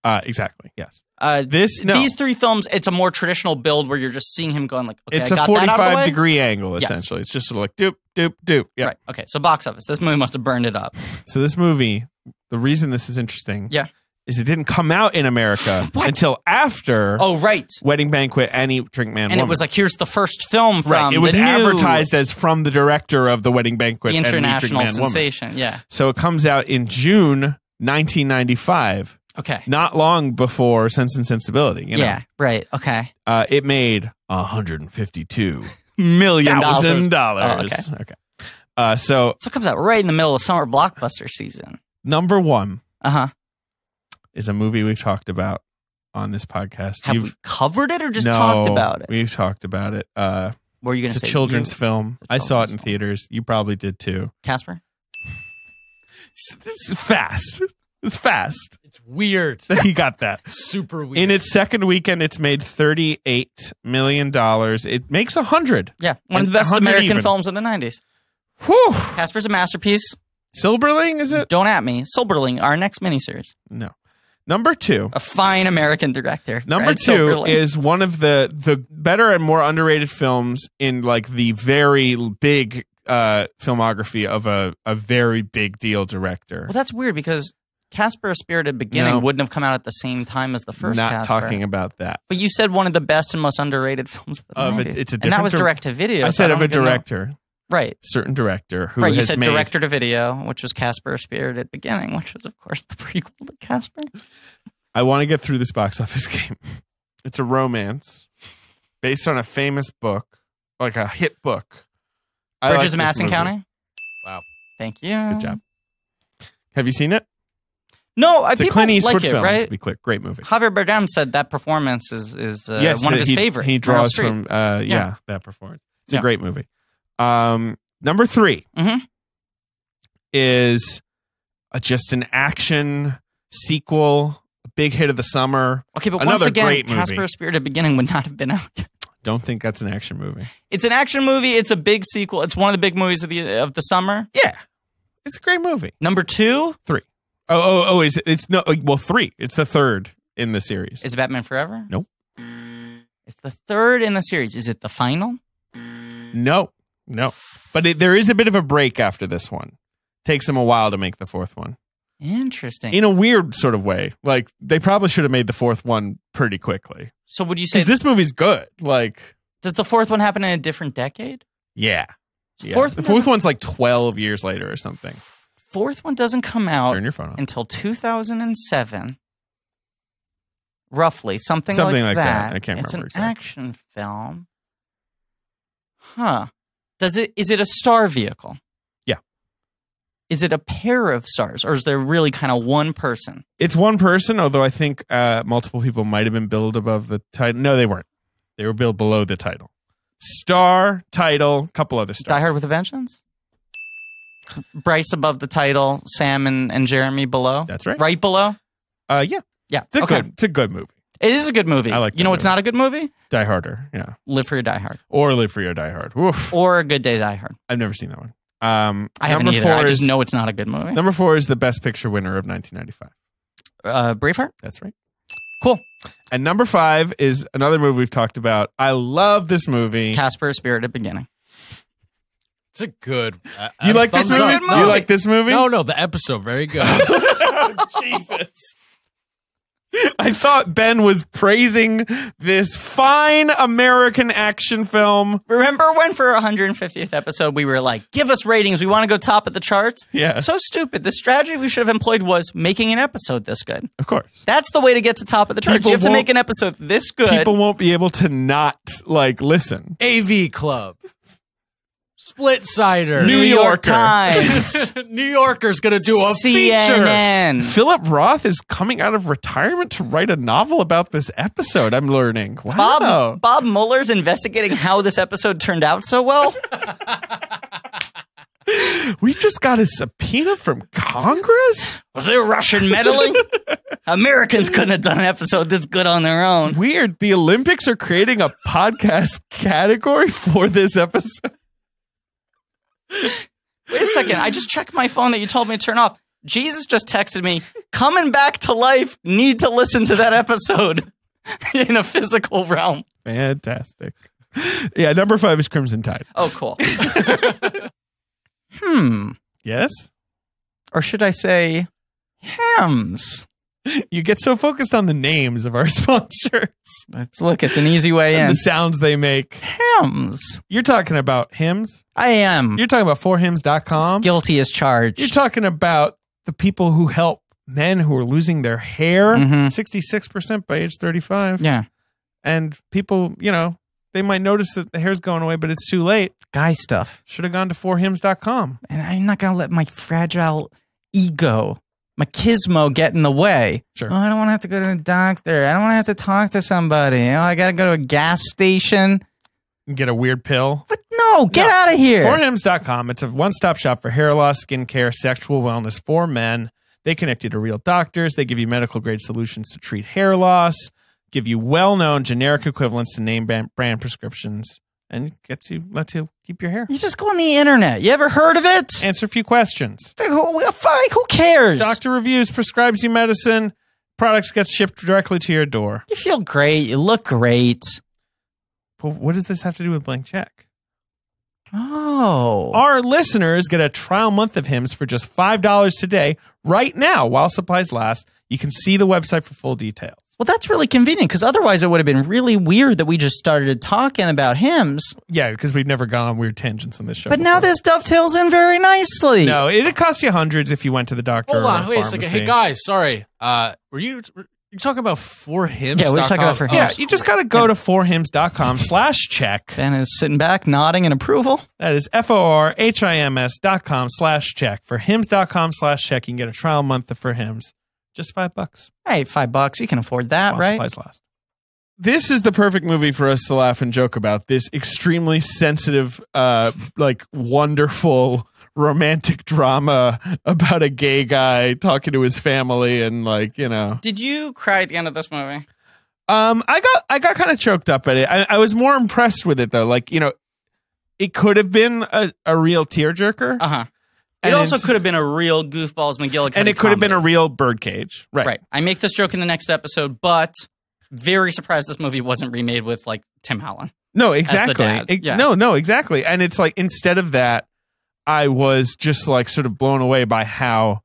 Uh, exactly. Yes. Uh, This no. These three films, it's a more traditional build where you're just seeing him going like, okay, it's I a got that out of the 45 degree angle Yes. essentially. It's just sort of like doop doop doop. Yeah. Right. Okay. So box office. This movie must have burned it up. [LAUGHS] So this movie, the reason this is interesting, Yeah. is it didn't come out in America [LAUGHS] until after Oh, right. Wedding Banquet and Eat Drink Man And it was like, here's the first film from right. It was advertised as from the director of the Wedding Banquet the and Eat Drink international Man Woman. sensation. Yeah. So it comes out in June 1995, Okay. not long before Sense and Sensibility. You know? Yeah. Right. Okay. Uh, it made 152 Million thousand dollars. dollars. okay. Uh, so So it comes out right in the middle of summer blockbuster season. number one Uh huh. is a movie we've talked about on this podcast. Have You've we covered it or just no, talked about it? We've talked about it. Uh, Were you going it's to a say children's you- film. A I saw it in film. theaters. You probably did too. Casper? [LAUGHS] This is fast. It's fast. It's weird. [LAUGHS] He got that. Super weird. In its second weekend, it's made thirty-eight million dollars. It makes a hundred. Yeah. One of the best American even. films of the 90s. Whew. Casper's a masterpiece. Silberling, is it? Don't at me. Silberling, our next miniseries. No. Number two. A fine American director. Number Brad two Silberling. is one of the the better and more underrated films in like the very big uh, filmography of a a very big deal director. Well, that's weird because Casper: A Spirited Beginning No. wouldn't have come out at the same time as the first Not Casper. talking about that. But you said one of the best and most underrated [LAUGHS] films of the Of 90s. it- it's a and that was dir- direct to video. I so said don't of a even know- director, Right. certain director who right. You said made. director to video, which was Casper: Spirited Beginning, which was, of course, the prequel to Casper. I want to get through this box office [LAUGHS] game. It's a romance based on a famous book, like a hit book. I Bridges of Madison. County. Wow. Thank you. Good job. Have you seen it? No, I It's a people Clint Eastwood like it, film. right? To be clear, great movie. Javier Bardem said that performance is is uh, yes, one of his he, favorites. He draws from uh, yeah. Yeah. that performance. It's Yeah. a great movie. Um, number 3 Mhm. is uh, just an action sequel, a big hit of the summer. Okay, but once again, great movie. Casper: A Spirited Beginning would not have been out. Don't think that's an action movie. It's an action movie. It's a big sequel. It's one of the big movies of the of the summer. Yeah, it's a great movie. Number two Three. Oh, oh, oh! Is it, it's no? Well, three. It's the third in the series. is Batman Forever. Nope. It's the third in the series. Is it the final? no, no. But it, there is a bit of a break after this one. Takes them a while to make the fourth one. Interesting. in a weird sort of way. Like they probably should have made the fourth one pretty quickly. so would you say Because this movie's good. Like, does the fourth one happen in a different decade? yeah. The Yeah. Fourth the fourth one's like twelve years later or something. Fourth one doesn't come out Turn your phone off. until 2007. Roughly, something, Something like, that. I can't remember. it's remember an exactly. action film. Huh. Does it is it a star vehicle? Yeah. Is it a pair of stars or is there really kind of one person? It's one person, although I think uh, multiple people might have been billed above the title. No, they weren't. They were billed below the title. Star, title, couple other stars. Die Hard with a Vengeance? Bryce above the title, Sam and, and Jeremy below? That's right. Right below? Uh, yeah, Yeah. it's a okay. good. It's a good movie. It is a good movie. I like You know what's movie. not a good movie? Die Harder, yeah, Live Free or Die Hard. or Live Free or Die Hard. Oof. Or A Good Day Die Hard. I've never seen that one. Um, I haven't number either. four I just is know it's not a good movie. number four is the Best Picture winner of 1995. Uh, Braveheart? That's right. Cool. And number five is another movie we've talked about. I love this movie. Casper: A Spirited Beginning. It's a good. Uh, you uh, like this movie? up. Movie. You like this movie? No, no, the episode very good. [LAUGHS] Jesus. I thought Ben was praising this fine American action film. Remember when for our 150th episode we were like, "Give us ratings. We want to go top of the charts." Yeah, So stupid. The strategy we should have employed was making an episode this good. of course. That's the way to get to top of the charts. People you have to make an episode this good. People won't be able to not like listen. AV Club. Splitsider. New New York Yorker. Times, [LAUGHS] New Yorker's going to do a feature. CNN. Philip Roth is coming out of retirement to write a novel about this episode. I'm learning. Wow. Bob Bob Mueller's investigating how this episode turned out so well. [LAUGHS] We just got a subpoena from Congress? Was there Russian meddling? [LAUGHS] Americans couldn't have done an episode this good on their own. Weird. The Olympics are creating a podcast category for this episode. [LAUGHS] Wait a second. I just checked my phone that you told me to turn off. Jesus just texted me, coming back to life, need to listen to that episode [LAUGHS] in a physical realm. Fantastic. Yeah, number five is Crimson Tide. Oh, cool. [LAUGHS] hmm. Yes? Or should I say hams? You get so focused on the names of our [LAUGHS] sponsors Let's look. It's an easy way and in. the sounds they make. Hams. You're talking about hymns. I am You're talking about forhims.com. guilty as charged. You're talking about the people who help men who are losing their hair, Mhm. 66% by age 35. yeah. And people, you know, they might notice that the hair's going away, but it's too late. Guy stuff. Should have gone to forhims.com. And I'm not going to let my fragile ego, my kismo get in the way. Sure. Oh, I don't want to have to go to the doctor. I don't want to have to talk to somebody. Oh, I got to go to a gas station. And get a weird pill. But no, get No. out of here. Forhims.com. It's a one stop shop for hair loss, skincare, sexual wellness for men. They connect you to real doctors. They give you medical grade solutions to treat hair loss, give you well known generic equivalents to name brand, brand prescriptions, and gets you lets you keep your hair. You just go on the internet. You ever heard of it? Answer a few questions. Who, fine, who cares? Doctor reviews, prescribes you medicine, products gets shipped directly to your door. You feel great. You look great. But what does this have to do with blank check? Oh. Our listeners get a trial month of Hims for just $5 today, right now, while supplies last. You can see the website for full details. Well, that's really convenient because otherwise it would have been really weird that we just started talking about hymns. Yeah, because we've never gone on weird tangents on this show. But now this dovetails in very nicely. No, it'd cost you hundreds if you went to the doctor. Hold on, a wait a second. Hey guys, sorry. Uh, were you were you talking about for Hims? Yeah, we were talking about for Yeah, you just got to go to forhims.com slash check. Ben is sitting back, nodding in approval. That is F-O-R-H-I-M-S dot com slash check. For hims.com slash check, you can get a trial month of for hims. Just five bucks. Hey, five bucks. You can afford that, while right? supplies last. This is the perfect movie for us to laugh and joke about. This extremely sensitive, uh, like wonderful romantic drama about a gay guy talking to his family and like you know. Did you cry at the end of this movie? Um, I got I got kind of choked up at it. I, I was more impressed with it though. Like you know, it could have been a, a real tearjerker, Uh huh. It also could have been a real goofballs McGillicuddy, and it could have been a real birdcage. Right. right. I make this joke in the next episode, but very surprised this movie wasn't remade with like Tim Allen. No, exactly. It- yeah. No, no, exactly. And it's like instead of that, I was just like sort of blown away by how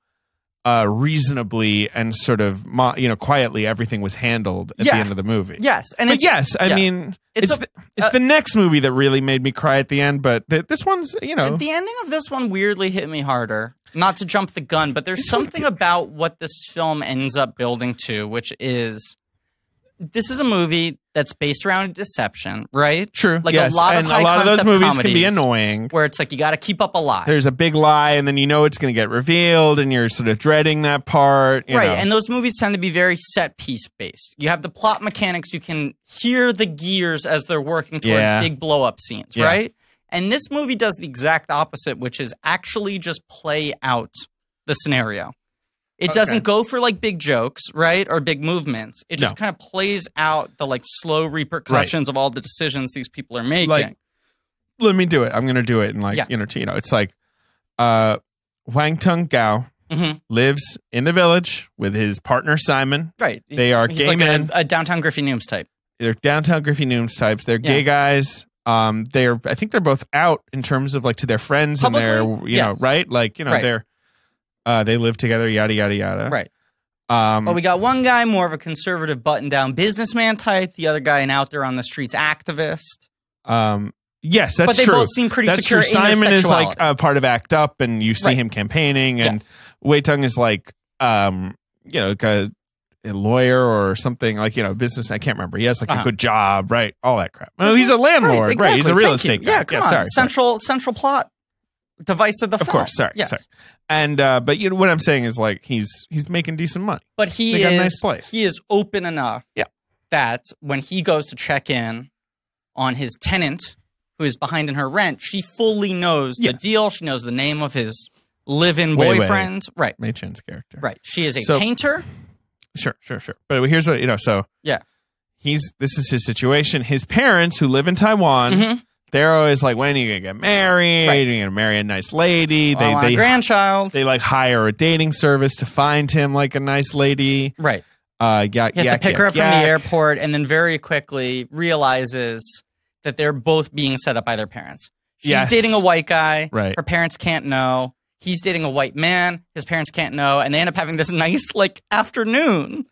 uh reasonably and sort of mo- you know quietly everything was handled at Yeah. the end of the movie. Yes, and but it's yes, I yeah. mean It's it's a- the, it's uh, the next movie that really made me cry at the end. But th- this one's you know The ending of this one weirdly hit me harder. Not to jump the gun, but there's something about what this film ends up building to, which is this is a movie that's based around deception, right? true. like a lot of and a lot of those movies can be annoying. Where it's like you got to keep up a lie. There's a big lie, and then you know it's going to get revealed, and you're sort of dreading that part. you right, know. and those movies tend to be very set piece based. You have the plot mechanics, you can hear the gears as they're working towards Yeah. big blow up scenes, Yeah. right? And this movie does the exact opposite, which is actually just play out the scenario. It Okay. doesn't go for like big jokes, right? Or big movements. It just No. kind of plays out the like slow repercussions of all the decisions these people are making. Like, let me do it. I'm going to do it. And like, Yeah. you know, to, you know, it's like, uh, Wang Tung Gao Mhm. lives in the village with his partner Simon. right. They He's- are he's gay like men. A, a downtown Griffey Nooms type. They're downtown Griffey Nooms types. They're gay guys. Um, they're, I think they're both out in terms of like to their friends and their, Publicly? you know, right? Like, you know, Right. they're, uh, they live together, yada, yada, yada. Right. Um, Well, we got one guy more of a conservative button down businessman type, the other guy an out there on the streets activist. um, yes, that's true. but they true. both seem pretty That's secure true. in their Simon is like a part of ACT UP, and you see Right. him campaigning, and Wei Tung is like, um, you know, like a, a lawyer or something like you know, business. I can't remember. He has like Uh-huh. a good job, right? All that crap. No, he's a landlord, right? He's a real Thank you. estate guy. Yeah, come on. sorry, sorry. central central plot device of the Of film. course, sorry, Yes. sorry. And uh, but you know what I'm saying is like he's he's making decent money. But he They is got a nice place. he is open enough Yeah. that when he goes to check in on his tenant who is behind in her rent, she fully knows the Yes. deal. She knows the name of his live-in Wei Wei. boyfriend. Right. May Chin's character, Right. She is a So- painter. Sure, sure, sure. But here's what you know. So Yeah. he's this is his situation. His parents, who live in Taiwan, Mhm. They're always like, "When are you gonna get married? Right. You're gonna marry a nice lady." They they grandchild. they like hire a dating service to find him like a nice lady. right. Uh, yeah, He has yeah, to pick yeah, her up from the airport and then very quickly realizes that they're both being set up by their parents. She's Yes. dating a white guy. Right. Her parents can't know. He's dating a white man. His parents can't know. And they end up having this [LAUGHS] nice, like, afternoon.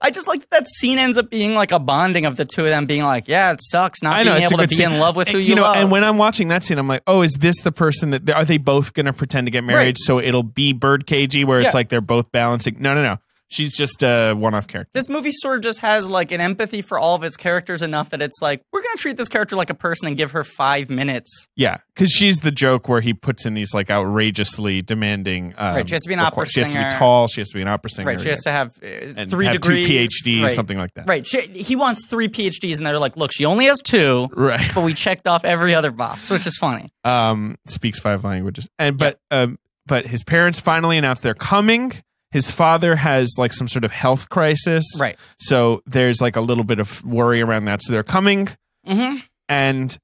I just like that scene ends up being like a bonding of the two of them being like, yeah, it sucks not I know being able to be scene. in love with who And, you, know. love. And when I'm watching that scene, I'm like, "Oh, is this the person that are they both gonna pretend to get married? Right. So it'll be birdcagey, where Yeah. it's like they're both balancing." No, no, no. She's just a one-off character. this movie sort of just has like an empathy for all of its characters enough that it's like, we're going to treat this character like a person and give her five minutes. Yeah, because she's the joke where he puts in these like outrageously demanding. Um, Right, she has to be an opera singer. She has to be tall. She has to be an opera singer. Right. She has to have uh, and three have degrees. two PhDs, right. something like that. Right. She, he wants three PhDs, and they're like, look, she only has two, Right. but we checked off every other box, which is funny. Um, speaks five languages, and but um, but his parents finally announced they're coming. His father has like some sort of health crisis, Right. So there's like a little bit of worry around that. So they're coming, hmm and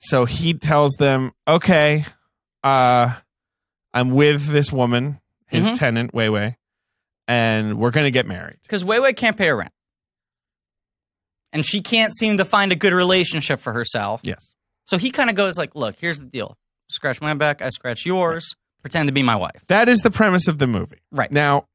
so he tells them, "Okay, uh, I'm with this woman, his Mhm. tenant, Wei Wei, and we're gonna get married." Because Wei Wei can't pay her rent. And she can't seem to find a good relationship for herself. Yes. So he kind of goes like, look, here's the deal. Scratch my back, I scratch yours. Pretend to be my wife. That is the premise of the movie. Right. Now,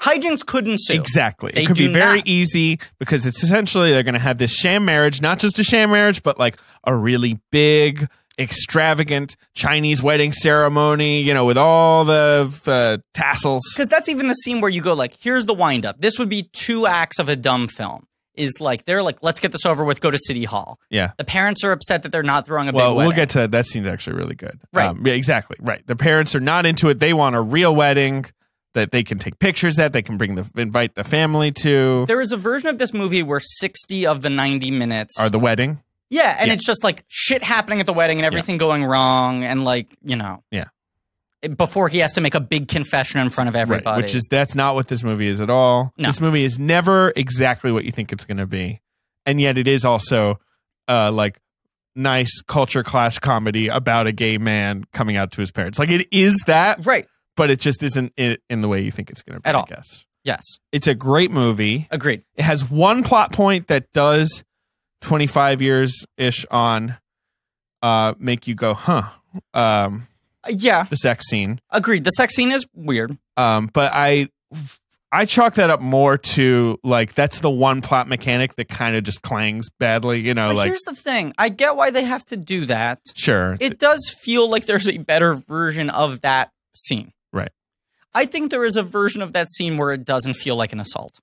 Hijinks could ensue. exactly. They it could be very not. easy because it's essentially they're going to have this sham marriage, not just a sham marriage, but like a really big, extravagant Chinese wedding ceremony, you know, with all the uh, tassels. Because that's even the scene where you go like, here's the wind up. This would be two acts of a dumb film. Is like they're like, let's get this over with. Go to City Hall. Yeah. The parents are upset that they're not throwing a Well, big we'll get to that. That seems actually really good. Right. Um, yeah, exactly. Right. The parents are not into it. They want a real wedding that they can take pictures at. They can bring the invite the family to. There is a version of this movie where 60 of the 90 minutes Are the wedding? Yeah, and Yeah. it's just like shit happening at the wedding and everything going wrong and like, you know. Yeah. Before he has to make a big confession in front of everybody. Right, which is that's not what this movie is at all. No. This movie is never exactly what you think it's going to be, and yet it is also uh, like nice culture clash comedy about a gay man coming out to his parents. Like it is that, right. but it just isn't in, in the way you think it's going to be. At I all. guess Yes. it's a great movie. Agreed. It has one plot point that does twenty five years ish on uh, make you go, huh? Um, yeah, the sex scene. agreed. The sex scene is weird. Um, but I I chalk that up more to like that's the one plot mechanic that kind of just clangs badly, you know, But like here's the thing. I get why they have to do that. sure. It does feel like there's a better version of that scene. Right. I think there is a version of that scene where it doesn't feel like an assault.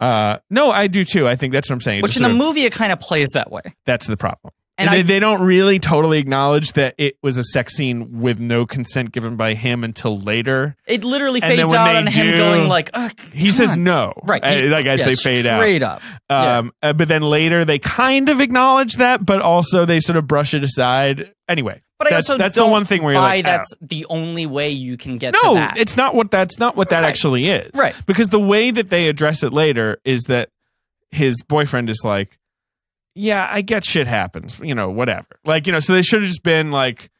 uh no, I do too. I think that's what I'm saying. Which in the of- movie it kind of plays that way. that's the problem. And And, they, I- they don't really totally acknowledge that it was a sex scene with no consent given by him until later. It literally fades out they on him going like, Ugh, He says on." no, Right. uh, He- like as yeah, they fade out. Straight up. Yeah. Um, uh, but then later they kind of acknowledge that, but also they sort of brush it aside. Anyway, But I that's, also that's the one thing where you're like, "Oh." that's the only way you can get to no, that. it's not what that's not what that Right. actually is. Right. Because the way that they address it later is that his boyfriend is like, "Yeah, I get shit happens, you know, whatever." Like, you know, so they should have just been like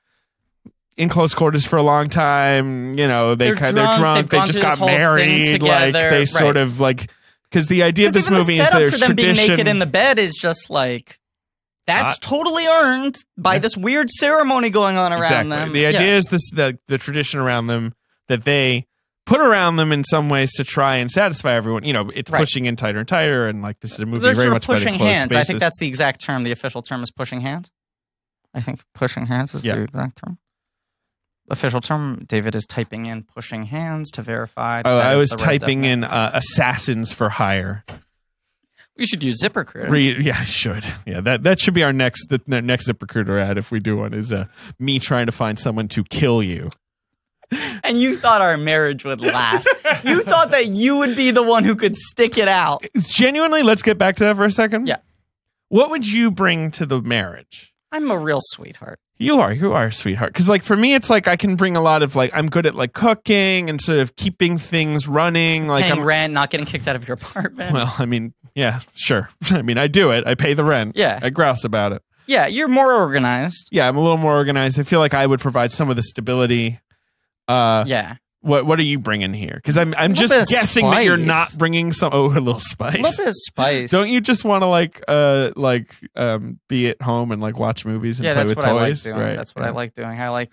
in close quarters for a long time. You know, they They're kind drunk, they're drunk. They just got married. Like they sort of like because the idea of this even movie the is there's for them being tradition. naked in the bed is just like that's uh, totally earned by Yeah. this weird ceremony going on around exactly. them. The idea Yeah. is this the the tradition around them that they put around them in some ways to try and satisfy everyone. You know, it's Right. pushing in tighter and tighter, and like this is a movie They're very sort much of about pushing hands. I think that's the exact term. The official term is pushing hands. I think pushing hands is Yeah. the exact term. Official term. David is typing in pushing hands to verify. Oh, I was typing in uh, assassins for hire. We should use ZipRecruiter. Re- yeah, I should. Yeah, that that should be our next the ne- next ZipRecruiter ad if we do one is uh, me trying to find someone to kill you. And you thought our marriage would last. you thought that you would be the one who could stick it out. Genuinely, let's get back to that for a second. Yeah. What would you bring to the marriage? I'm a real sweetheart. You are, you are a sweetheart. Because like for me, it's like I can bring a lot of like I'm good at like cooking and sort of keeping things running. Like Paying I'm rent, not getting kicked out of your apartment. well, I mean, yeah, sure. [LAUGHS] I mean, I do it. I pay the rent. Yeah. I grouse about it. yeah, you're more organized. Yeah, I'm a little more organized. I feel like I would provide some of the stability. Uh, Yeah. what what are you bringing here? Because I'm I'm just guessing that you're not bringing some. Oh, a little spice. A little bit of spice. Don't you just want to like uh like um be at home and like watch movies and Yeah, play that's with what I like toys? doing. right. That's what yeah. I like doing. I like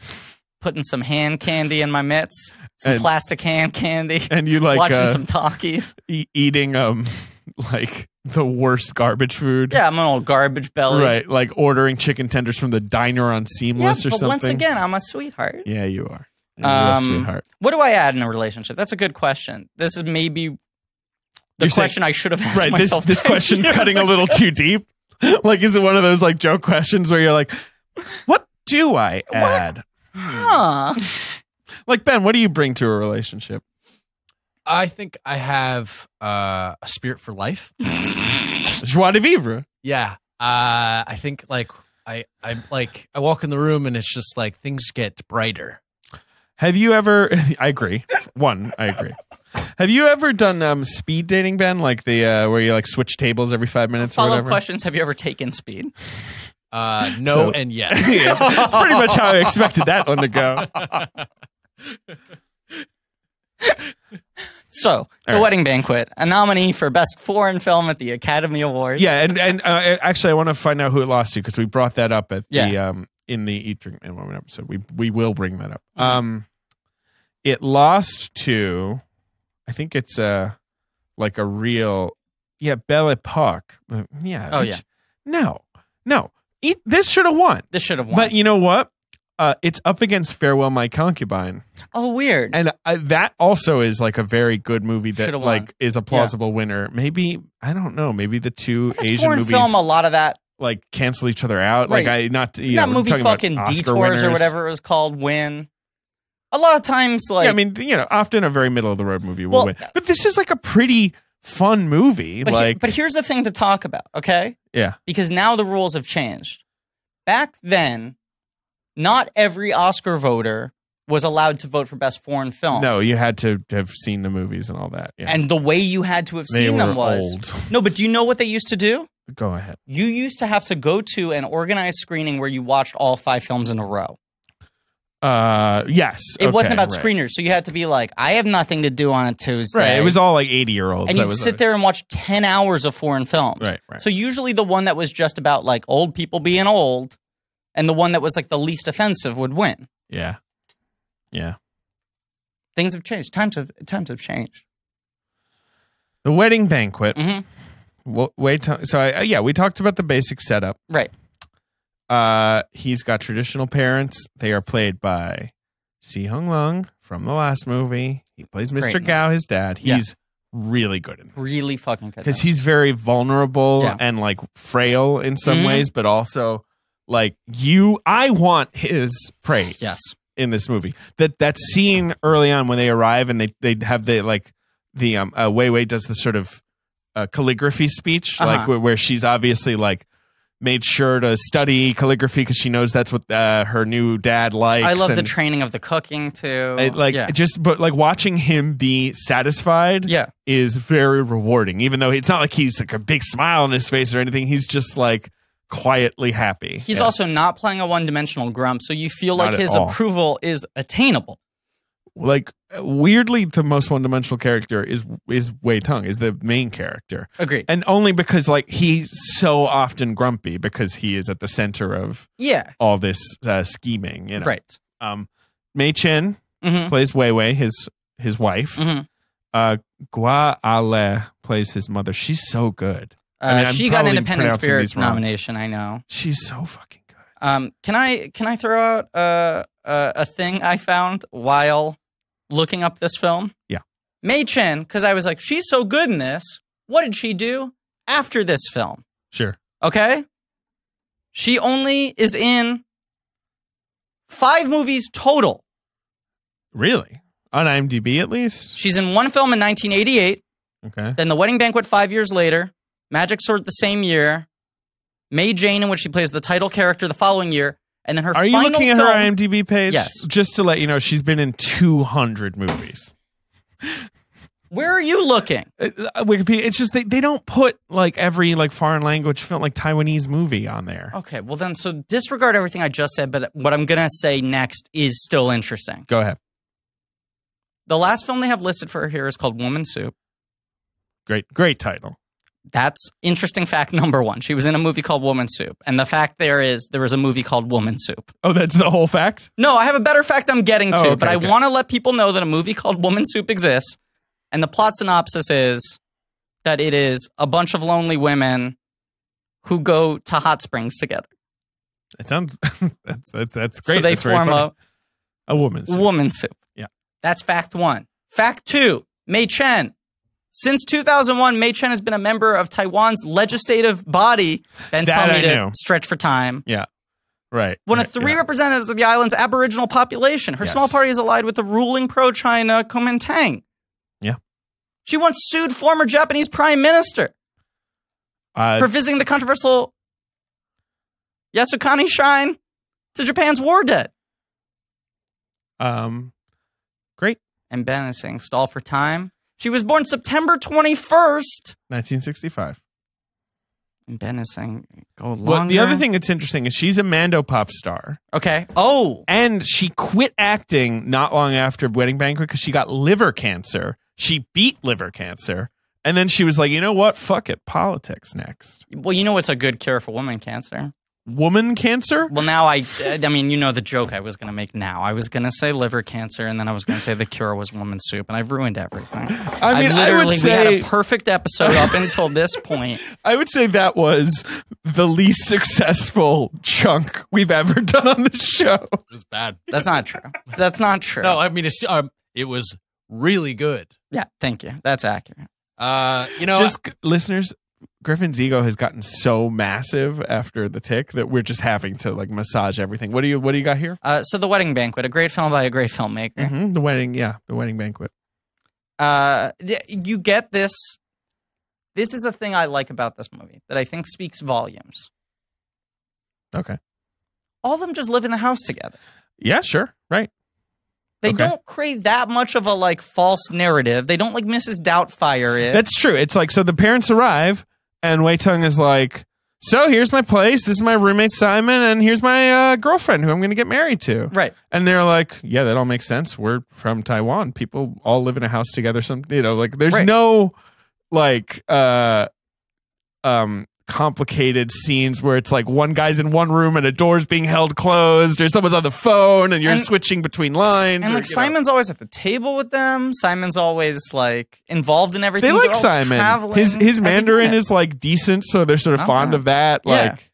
putting some hand candy in my mitts, some And- plastic hand candy, [LAUGHS] And you like watching uh, some talkies. e- eating um [LAUGHS] like the worst garbage food. Yeah, I'm an old garbage belly. Right, like ordering chicken tenders from the diner on Yeah, Seamless or but something. once again, I'm a sweetheart. yeah, you are. You're a real Um. What do I add in a relationship? That's a good question. This is maybe the You're saying- question I should have asked Right, this myself. this 10 [LAUGHS] question's [LAUGHS] years cutting a little too deep. Like, is it one of those like joke questions where you're like, "What do I add?" Huh. [LAUGHS] Like Ben, what do you bring to a relationship? I think I have uh, a spirit for life. Joie de vivre. Yeah. Uh, I think like I I'm like I walk in the room and it's just like things get brighter. Have you ever? [LAUGHS] I agree. One, I agree. Have you ever done um, speed dating, Ben? Like the uh, where you like switch tables every five minutes or Follow up whatever. questions: Have you ever taken speed? Uh, no So- and [LAUGHS] yes. yeah, pretty much how I expected that one to go. [LAUGHS] So, The right. Wedding Banquet, a nominee for Best Foreign Film at the Academy Awards. Yeah, and and uh, actually, I want to find out who it lost to because we brought that up at the um in the Eat Drink Man Woman episode. We we will bring that up. Um, it lost to, I think it's a like a real, yeah, Belle Epoque. Uh, Yeah. Oh, yeah. No, no. Eat this should have won. This should have won. But you know what? Uh, it's up against Farewell My Concubine, oh, weird. and uh, that also is like a very good movie that Should've won. like is a plausible winner. Maybe I don't know. Maybe the two Asian foreign movies film, a lot of that. Like cancel each other out. Like I not you that know, movie fucking Detours winners. or whatever it was called win. A lot of times, like, yeah, I mean, you know, often a very middle of the road movie will Well, win, but this is like a pretty fun movie. but, he- like, but here's the thing to talk about, okay? yeah, Because now the rules have changed. Back then, not every Oscar voter was allowed to vote for Best Foreign Film. no, you had to have seen the movies and all that. Yeah, And the way you had to have they seen them was old. [LAUGHS] no. But do you know what they used to do? Go ahead. You used to have to go to an organized screening where you watched all five films in a row. Uh, yes, It wasn't about right. screeners, so you had to be like, I have nothing to do on a Tuesday. Right, it was all like eighty year olds. and you'd sit there and watch ten hours of foreign films. Right, right. So usually the one that was just about like old people being old, and the one that was like the least offensive would win. Yeah, yeah. Things have changed. Times have times have changed. The wedding banquet. hmm Wa- Wait, till- so I, yeah, we talked about the basic setup. Right. Uh, he's got traditional parents. They are played by Sihung Lung from the last movie. He plays Mr. Great Gao, his dad. Yeah. He's really good in this. Really fucking good. because he's very vulnerable Yeah. and like frail in some Mhm. ways, but also like you. I want his praise. yes. In this movie. That that scene early on when they arrive and they they have the like the um uh, Wei Wei does the sort of uh, calligraphy speech like Uh-huh. where, where she's obviously like made sure to study calligraphy because she knows that's what uh, her new dad likes. I love the training of the cooking too. it, like yeah. just but like watching him be satisfied yeah. is very rewarding. Even though it's not like he's like a big smile on his face or anything, he's just like quietly happy. He's Yeah. also not playing a one-dimensional grump, so you feel like his all. approval is attainable. like weirdly the most one-dimensional character is is Wei Tung is the main character Agreed. and only because like he's so often grumpy because he is at the center of Yeah. all this uh, scheming you know Right. um May Chin hmm plays Wei Wei his his wife hmm uh Gua Ah-leh plays his mother she's so good I mean, she got an Independent Spirit nomination. I know. she's so fucking good Um, can I can I throw out uh, uh, a thing I found while looking up this film? Yeah. May Chin, because I was like, she's so good in this. What did she do after this film? sure Okay, she only is in five movies total. really on IMDb at least She's in one film in 1988, okay then The Wedding Banquet five years later, Magic Sword the same year, May Jane, in which she plays the title character the following year, and then her Are you looking at film, her IMDb page? Yes. Just to let you know, she's been in 200 movies. Where are you looking? Uh, uh, Wikipedia. It's just they, they don't put like every like foreign language film, like Taiwanese movie, on there. Okay, well then, so disregard everything I just said, but what I'm gonna say next is still interesting. Go ahead. The last film they have listed for her here is called Woman Soup. Great, great title. That's interesting fact number one. She was in a movie called Woman Soup, and the fact there is there was a movie called Woman Soup. Oh, that's the whole fact. No, I have a better fact I'm getting oh, to, Oh, okay, but I okay. want to let people know that a movie called Woman Soup exists, and the plot synopsis is that it is a bunch of lonely women who go to hot springs together. It sounds [LAUGHS] that's that's, that's great. So they That's form a a woman. suit. Woman Soup. Yeah. That's fact one. Fact two, May Chin. Since 2001, May Chin has been a member of Taiwan's legislative body. Telling me I to knew. stretch for time. Yeah. Right. One right, of three yeah. representatives of the island's Aboriginal population. Her Yes. small party is allied with the ruling pro-China Kuomintang. Yeah. She once sued former Japanese prime minister Uh, for visiting the controversial Yasukuni Shrine to Japan's war debt. um, great. And Ben is saying, stall for time. She was born September 21st. 1965. And Ben is saying, go longer. Well, the other thing that's interesting is she's a Mando pop star, Okay. Oh, and she quit acting not long after Wedding Banquet because she got liver cancer. She beat liver cancer, and then she was like, you know what? Fuck it. Politics next. well, you know what's a good cure for woman cancer? Woman cancer. Well, now I, I mean, you know the joke I was going to make now. I was going to say liver cancer, and then I was going to say the cure was woman soup, and I've ruined everything. [LAUGHS] I mean, I've I literally, would we had a perfect episode up until this point. [LAUGHS] I would say that was the least successful chunk we've ever done on the show. It was bad. That's not true. That's not true. No, I mean, it's, um, it was really good. yeah, thank you. That's accurate. Uh, you know, just listeners, Griffin's ego has gotten so massive after the tick that we're just having to like massage everything. What do you What do you got here? Uh, so, The Wedding Banquet, a great film by a great filmmaker. Mm-hmm. The wedding, yeah, the wedding banquet. uh, you get this. This is a thing I like about this movie that I think speaks volumes. Okay. All of them just live in the house together. Yeah, sure, right. They Okay. don't create that much of a like false narrative. They don't like Mrs. Doubtfire it. That's true. It's like so the parents arrive and Wei Tung is like, so here's my place. This is my roommate Simon, and here's my uh, girlfriend who I'm going to get married to. right. And they're like, yeah, that all makes sense. We're from Taiwan. People all live in a house together. Some, you know, like there's Right. no like uh um complicated scenes where it's like one guy's in one room and a door's being held closed or someone's on the phone and you're And- switching between lines. And or, like you know. Simon's always at the table with them. Simon's always like involved in everything. They like Simon. traveling His his Mandarin is like decent, so they're sort of Oh, fond of that. Yeah. Like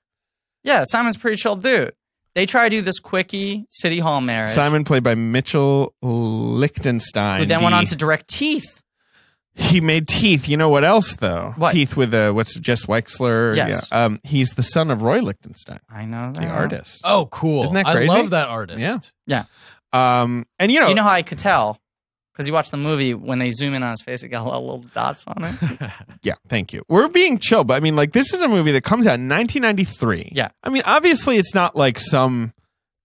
yeah. Simon's pretty chill dude. They try to do this quickie city hall marriage. Simon, played by Mitchell Lichtenstein, who then went on to direct Teeth. He made Teeth. You know what else though? What? Teeth with uh, what's Jess Weixler. Yes. Yeah. Um, he's the son of Roy Lichtenstein, I know that. the artist. oh, cool. Isn't that crazy? I love that artist. Yeah. Yeah. Um, and you know, You know how I could tell? Because you watch the movie when they zoom in on his face, it got a lot of little dots on it. [LAUGHS] yeah. Thank you. We're being chill, but I mean, like, this is a movie that comes out in 1993. Yeah. I mean, obviously, it's not like some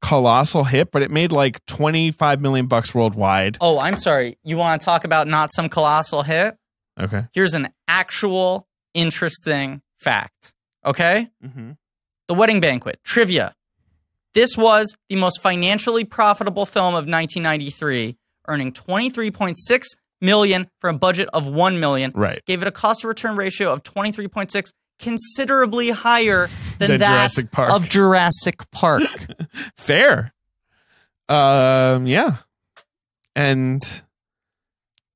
colossal hit, but it made like 25 million bucks worldwide. oh, I'm sorry. You want to talk about not some colossal hit? Okay. Here's an actual interesting fact. Okay? Mm-hmm. The Wedding Banquet, trivia. This was the most financially profitable film of 1993, earning 23.6 million for a budget of 1 million. Right. Gave it a cost to return ratio of 23.6, considerably higher than Than that Jurassic of Jurassic Park. [LAUGHS] Fair. Um, yeah. And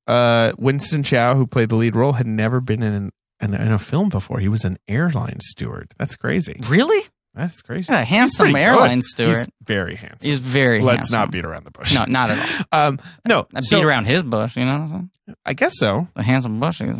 uh, Winston Chao, who played the lead role, had never been in, an, in, in a film before. He was an airline steward. That's crazy. really? That's crazy. Yeah, a handsome airline good. steward. He's very handsome. He's very Let's handsome. not beat around the bush. No, not at all. [LAUGHS] Um, no. I so- beat around his bush, you know? I guess so. The handsome bush. is-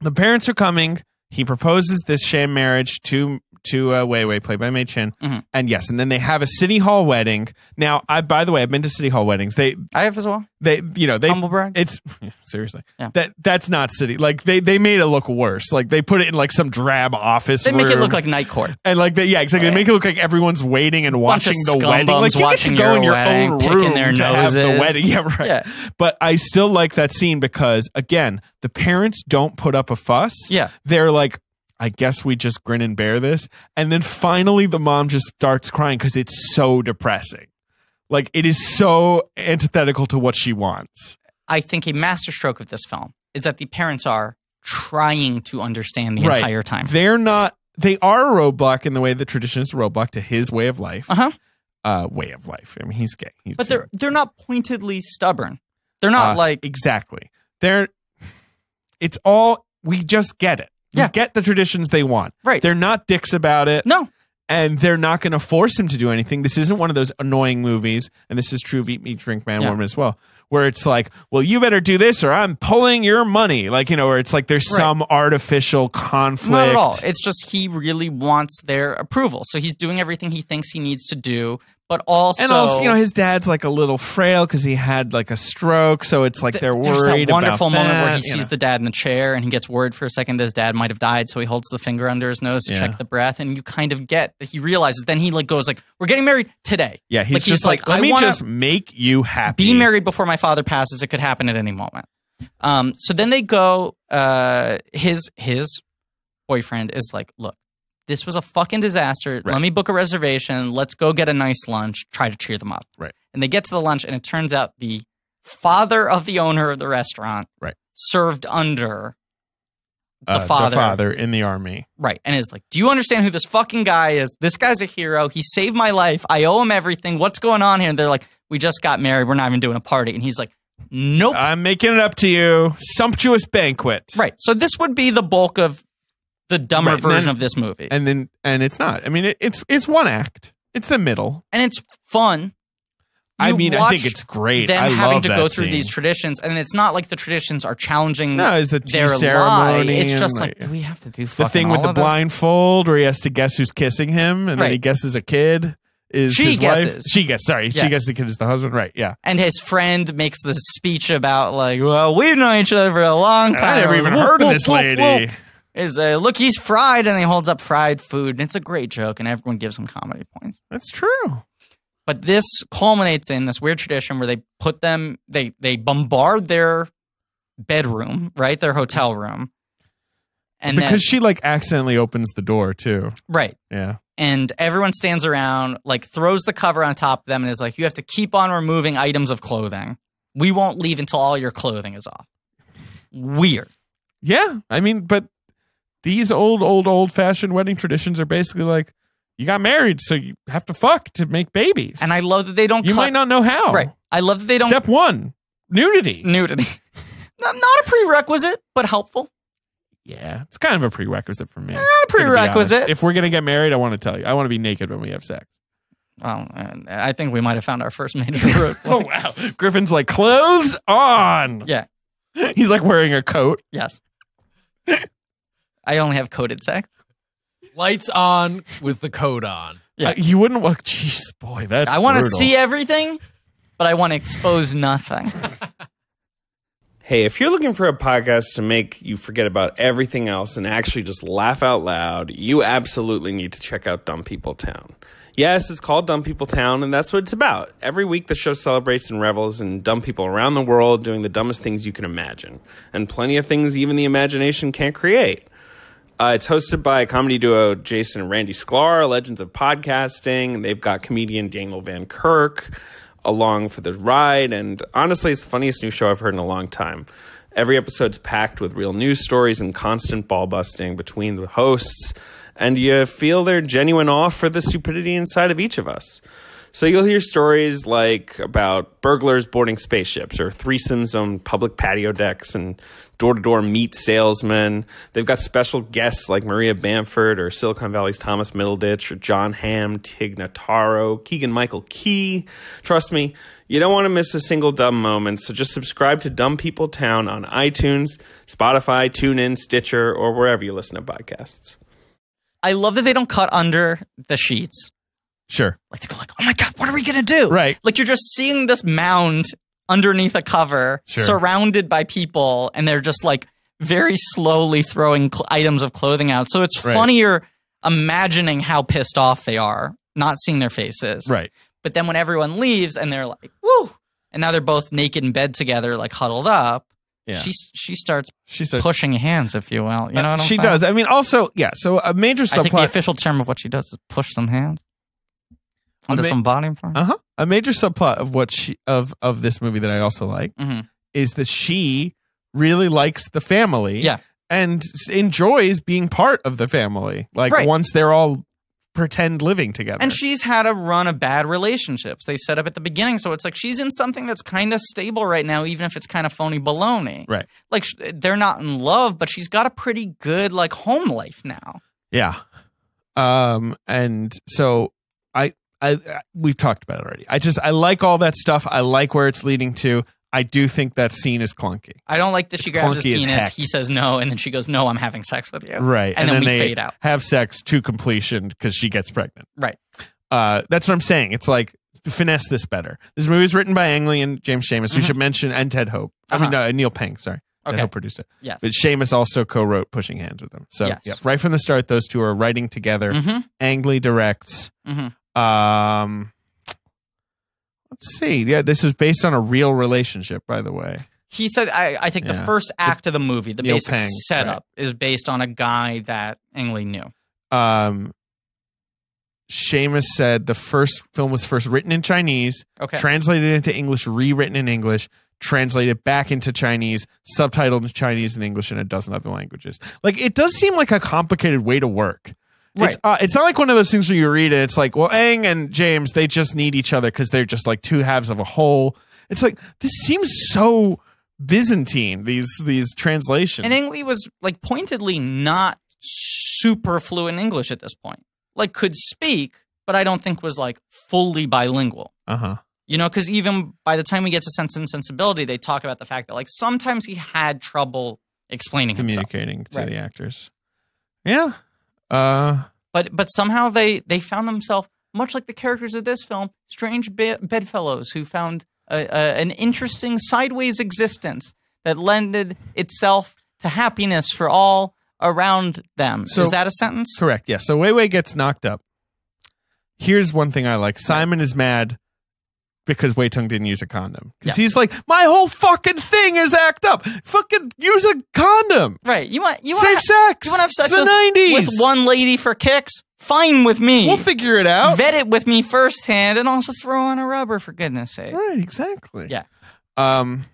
The parents are coming. He proposes this sham marriage to to uh, Wei Wei, played by May Chin, Mhm. and yes, and then they have a city hall wedding. Now, I by the way, I've been to city hall weddings. They I have as well. they you know they Humble brag. it's [LAUGHS] seriously Yeah. that that's not city like they they made it look worse like they put it in like some drab office They make it look like night court. and like they, yeah exactly they make it look like everyone's waiting and watching the wedding like you get to go in your wedding, own room their to have the wedding [LAUGHS] yeah right Yeah. but I still like that scene because again the parents don't put up a fuss Yeah. they're like I guess we just grin and bear this and then finally the mom just starts crying because it's so depressing like it is so antithetical to what she wants I think a masterstroke of this film is that the parents are trying to understand the Right. entire time. They're not. They are a roadblock in the way the tradition is a roadblock to his way of life. Uh huh. Uh, way of life. I mean, he's gay. He's But they're they're not pointedly stubborn. They're not uh, like exactly. They're. It's all we just get it. We Yeah. get the traditions they want. Right. They're not dicks about it. no. and they're not going to force him to do anything. This isn't one of those annoying movies, and this is true of Eat, Meat, Drink, Man, Yeah. Woman as well, where it's like, well, you better do this or I'm pulling your money. Like, you know, where it's like there's Right. some artificial conflict. Not at all. It's just he really wants their approval. So he's doing everything he thinks he needs to do, but also and also, you know, his dad's like a little frail because he had like a stroke, so it's like they're there's worried that wonderful about moment where he sees know. the dad in the chair and he gets worried for a second that his dad might have died, so he holds the finger under his nose to Yeah. check the breath, and you kind of get that he realizes. Then he like goes like, "We're getting married today." Yeah, he's like, just he's like, like, let me just make you happy. Be married before my father passes. It could happen at any moment. Um, so then they go. Uh, his his boyfriend is like, "Look, this was a fucking disaster. Right. Let me book a reservation. Let's go get a nice lunch. Try to cheer them up." Right. And they get to the lunch, and it turns out the father of the owner of the restaurant Right. served under the Uh, father. the father in the army. Right. And is like, Do you understand who this fucking guy is? This guy's a hero. He saved my life. I owe him everything. What's going on here? And they're like, We just got married. We're not even doing a party. And he's like, Nope. I'm making it up to you. Sumptuous banquet. right. So this would be the bulk of the dumber Right, version then- of this movie. And, then, and it's not. I mean, it, it's it's one act. It's the middle. And it's fun. I mean, I think it's great. Them I having to go through scene. these traditions, and it's not like the traditions are challenging No, is the tea their lie. ceremony. It's just like, do we have to do the thing with the that? blindfold where he has to guess who's kissing him, and then he guesses a kid. Is She his wife. guesses. She guesses. Sorry, Yeah. she guesses the kid is the husband. Right? Yeah. And his friend makes this speech about like, well, we've known each other for a long time. I never even heard of this lady. Is uh, look, he's fried, and he holds up fried food, and it's a great joke, and everyone gives him comedy points. That's true. But this culminates in this weird tradition where they put them, they they bombard their bedroom, right, their hotel room, and because then she like accidentally opens the door too. right, Yeah. and everyone stands around, like throws the cover on top of them, and is like, you have to keep on removing items of clothing. We won't leave until all your clothing is off. Weird. Yeah. I mean, but these old, old, old fashioned wedding traditions are basically like you got married, so you have to fuck to make babies. And I love that they don't. you cut, might not know how. Right. I love that they don't. Step one, nudity. nudity. [LAUGHS] not, a prerequisite, but helpful. Yeah, it's kind of a prerequisite for me. Not a I'm gonna be prerequisite. If we're gonna get married, I want to tell you, I want to be naked when we have sex. Well, I think we might have found our first major [LAUGHS] road. Oh wow, Griffin's like clothes on. Yeah. [LAUGHS] He's like wearing a coat. Yes. I only have coded sex. Lights on with the code on. Yeah. Uh, you wouldn't look. Jeez, boy, that's. I want to see everything, but I want to expose nothing. [LAUGHS] Hey, if you're looking for a podcast to make you forget about everything else and actually just laugh out loud, you absolutely need to check out Dumb People Town. Yes, it's called Dumb People Town, and that's what it's about. Every week, the show celebrates and revels in dumb people around the world doing the dumbest things you can imagine, and plenty of things even the imagination can't create. Uh, it's hosted by comedy duo Jason and Randy Sklar, legends of podcasting. They've got comedian Daniel Van Kirk along for the ride, and honestly, it's the funniest new show I've heard in a long time. Every episode's packed with real news stories and constant ball busting between the hosts, and you feel their genuine awe for the stupidity inside of each of us. So you'll hear stories like about burglars boarding spaceships or threesomes on public patio decks and door-to-door meat salesmen. They've got special guests like Maria Bamford or Silicon Valley's Thomas Middleditch or Jon Hamm, Tig Notaro, Keegan Michael Key. Trust me, you don't want to miss a single dumb moment, so just subscribe to Dumb People Town on iTunes, Spotify, TuneIn, Stitcher, or wherever you listen to podcasts. I love that they don't cut under the sheets. Sure. Like to go like, oh my god, what are we gonna do? Right. Like you're just seeing this mound underneath a cover, Sure. surrounded by people, and they're just like very slowly throwing cl- items of clothing out. So it's Right. funnier imagining how pissed off they are, not seeing their faces. Right. But then when everyone leaves and they're like, woo, and now they're both naked in bed together, like huddled up. Yeah. She she starts She starts pushing hands, if you will. You know Uh, what I'm she does. I mean, also, yeah. So a major I think the official term of what she does is push some hands onto ma- some body part. Uh huh. A major subplot of what she of of this movie that I also like Mhm. is that she really likes the family. Yeah. And enjoys being part of the family. Like Right. once they're all pretend living together. And she's had a run of bad relationships. They set up at the beginning, so it's like she's in something that's kind of stable right now, even if it's kind of phony baloney. Right. Like they're not in love, but she's got a pretty good like home life now. Yeah. Um and so I I I- we've talked about it already. I just I like all that stuff. I like where it's leading to. I do think that scene is clunky. I don't like that she It's grabs his penis. He says no, and then she goes, "No, I'm having sex with you." Right. And, then, we they fade out. have sex to completion because she gets pregnant. Right. Uh that's what I'm saying. It's like finesse this better. This movie was written by Ang Lee and James Schamus. We Mhm. should mention and Ted Hope. I mean Uh-huh. uh, Neil Peng, sorry. Ted Okay. Hope produced it. Yes. But Schamus also co-wrote Pushing Hands with them. So Yes. yeah, right from the start, those two are writing together. Mm-hmm. Ang Lee directs. Mm-hmm. Um, let's see. Yeah, this is based on a real relationship, by the way. He said, I, I think the first act of the movie, the Neil basic setup, is based on a guy that Ang Lee knew. Um, Schamus said the first film was first written in Chinese, Okay. translated into English, rewritten in English, translated back into Chinese, subtitled in Chinese and English and a dozen other languages. Like it does seem like a complicated way to work. It's, uh, it's not like one of those things where you read it. It's like, well, Ang and James, they just need each other because they're just like two halves of a whole. It's like this seems so Byzantine. These these translations. And Ang Lee was like pointedly not super fluent English at this point. Like could speak, but I don't think was like fully bilingual. uh huh. You know, because even by the time we get to Sense and Sensibility, they talk about the fact that like sometimes he had trouble explaining himself. Communicating to Right. the actors. Yeah. Uh. But but somehow they they found themselves much like the characters of this film, strange be- bedfellows who found a, a, an interesting sideways existence that lended itself to happiness for all around them. So- Is that a sentence? Correct. Yeah. So Wei Wei gets knocked up. Here's one thing I like. Simon is mad because Wei Tung didn't use a condom. Because Yeah. he's like, my whole fucking thing is act up. Fucking use a condom. Right. You want you want Safe sex. you want to have sex it's the with, 90s. with one lady for kicks? Fine with me. We'll figure it out. Vet it with me firsthand, and also throw on a rubber for goodness sake. right. Exactly. Yeah. Um.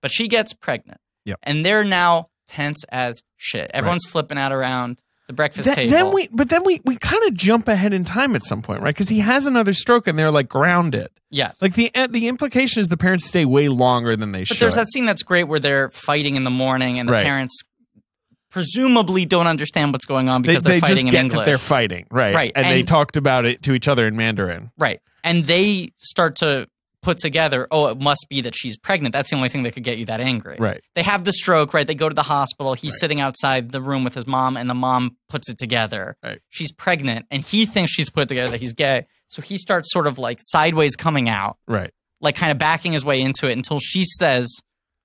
But she gets pregnant. Yep. And they're now tense as shit. Everyone's flipping out around the breakfast Th- table. then we, but then we, we kind of jump ahead in time at some point, right? Because he has another stroke and they're like grounded. yes. Like the uh, the implication is the parents stay way longer than they But should. But there's that scene that's great where they're fighting in the morning and the Right. parents presumably don't understand what's going on because they are just fighting in get that English. they're fighting, right? Right, and, they talked about it to each other in Mandarin. right. And they start to put together, oh, it must be that she's pregnant. That's the only thing that could get you that angry. Right. They have the stroke, right? They go to the hospital. He's sitting outside the room with his mom, and the mom puts it together. Right. She's pregnant, and he thinks she's put together that he's gay. So he starts sort of like sideways coming out. Right. like kind of backing his way into it until she says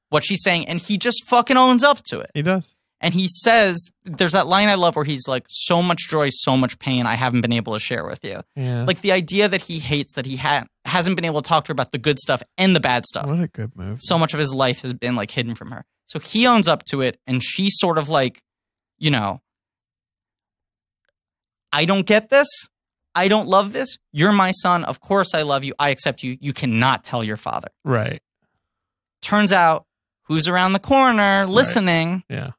what she's saying and he just fucking owns up to it He does. and he says there's that line i love where he's like so much joy so much pain i haven't been able to share with you Yeah. like the idea that he hates that he ha- hasn't been able to talk to her about the good stuff and the bad stuff. What a good move. so much of his life has been like hidden from her. So he owns up to it and she sort of like you know i don't get this. I don't love this. You're my son. Of course i love you. I accept you. You cannot tell your father. Right. turns out who's around the corner listening? Yeah.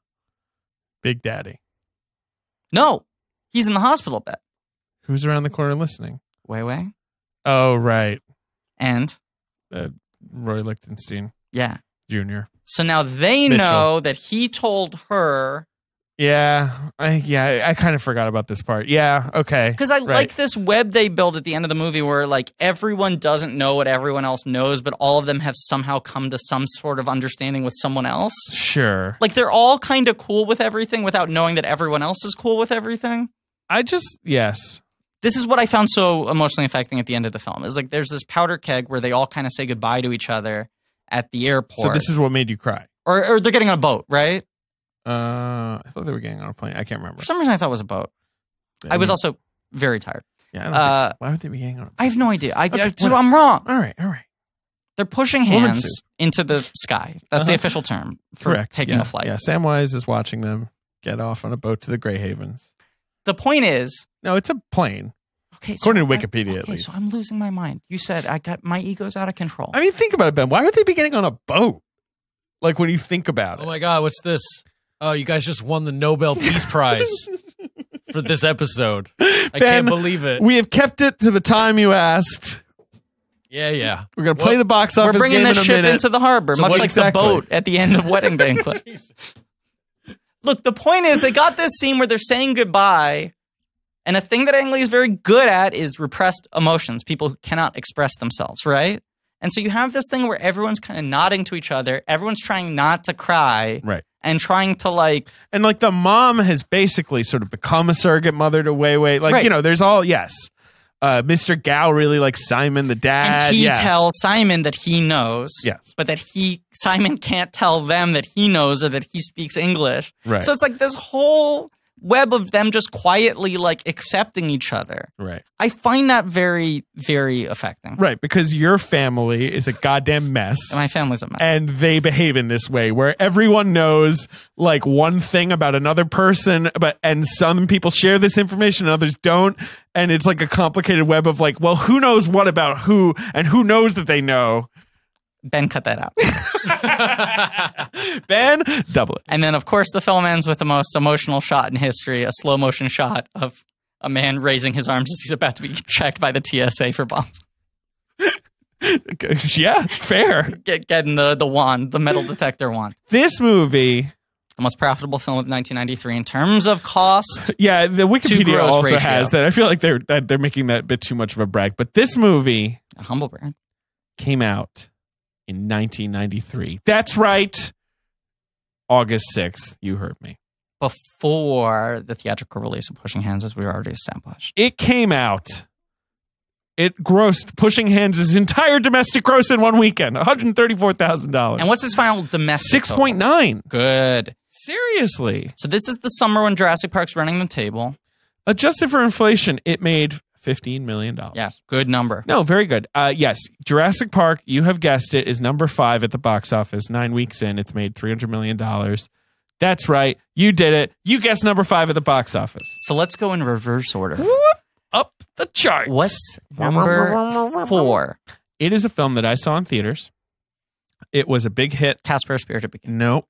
Big Daddy. no. He's in the hospital bed. Who's around the corner listening? way way Oh, right. and uh, Roy Lichtenstein yeah Jr. so now they Mitchell. know that he told her Yeah. I yeah, I, I kind of forgot about this part. Yeah. Okay. because i Right. like this web they build at the end of the movie where like everyone doesn't know what everyone else knows but all of them have somehow come to some sort of understanding with someone else Sure. like they're all kind of cool with everything without knowing that everyone else is cool with everything I just yes. This is what I found so emotionally affecting at the end of the film. Is like there's this powder keg where they all kind of say goodbye to each other at the airport. So this is what made you cry. or, or they're getting on a boat, right? Uh, I thought they were getting on a plane. I can't remember. For some reason, I thought it was a boat. I was mean, also very tired. Yeah, I uh, think, why would they be getting on? I have no idea. I, okay, I so I'm wrong. All right, all right. They're pushing hands into the sky. That's the Uh-huh. official term for Correct. taking yeah, a flight. Yeah, Samwise is watching them get off on a boat to the Grey Havens. The point is, No, it's a plane. okay. According so to Wikipedia, I, at okay, least. So I'm losing my mind. You said I got my ego's out of control. I mean, think about it, Ben. Why would they be getting on a boat? Like when you think about it. Oh my god, what's this? Oh, you guys just won the Nobel Peace [LAUGHS] Prize for this episode. I Ben, can't believe it. We have kept it to the time you asked. yeah, yeah. We're gonna play Well, the box We're bringing game in this a ship minute. into the harbor, So much like exactly? the boat at the end of Wedding Banquet. [LAUGHS] [LAUGHS] Look, the point is, they got this scene where they're saying goodbye, and a thing that Ang Lee is very good at is repressed emotions. People who cannot express themselves, right? And so you have this thing where everyone's kind of nodding to each other. Everyone's trying not to cry, Right. And trying to like, and like the mom has basically sort of become a surrogate mother to Wei Wei. Like Right. you know, there's all yes. Uh, Mr. Gao really likes Simon the dad. and he yeah. tells Simon that he knows, Yes. but that he Simon can't tell them that he knows or that he speaks English. Right. So it's like this whole web of them just quietly like accepting each other. right. I find that very, very affecting. Right. Because your family is a goddamn mess. And my family's a mess. and they behave in this way where everyone knows like one thing about another person but and some people share this information and others don't and it's like a complicated web of like well who knows what about who and who knows that they know ben cut that out. [LAUGHS] ben double it and then, of course, the film ends with the most emotional shot in history a slow motion shot of a man raising his arms as he's about to be checked by the TSA for bombs. [LAUGHS] yeah fair Get, getting the, the wand, the metal detector wand. this movie The most profitable film of 1993 in terms of cost. [LAUGHS] yeah the wikipedia also ratio. has that i feel like they're that they're making that bit too much of a brag but this movie A humble brag. came out in 1993 that's right august 6th you heard me Before the theatrical release of Pushing Hands, as we already established. it came out. It grossed Pushing Hands' entire domestic gross in one weekend, one hundred thirty-four thousand dollars. And what's its final domestic? Six total? point nine. Good. Seriously, So this is the summer when Jurassic Park's running the table. adjusted for inflation, it made fifteen million dollars. Yeah, good number. No, very good. Uh, yes, Jurassic Park. You have guessed it is number five at the box office. Nine weeks in, it's made three hundred million dollars. That's right. You did it. You guessed number five at the box office. So let's go in reverse order. Whoop, up the charts. What's number four? It is a film that I saw in theaters. It was a big hit. Casper Spirited Beginning. No,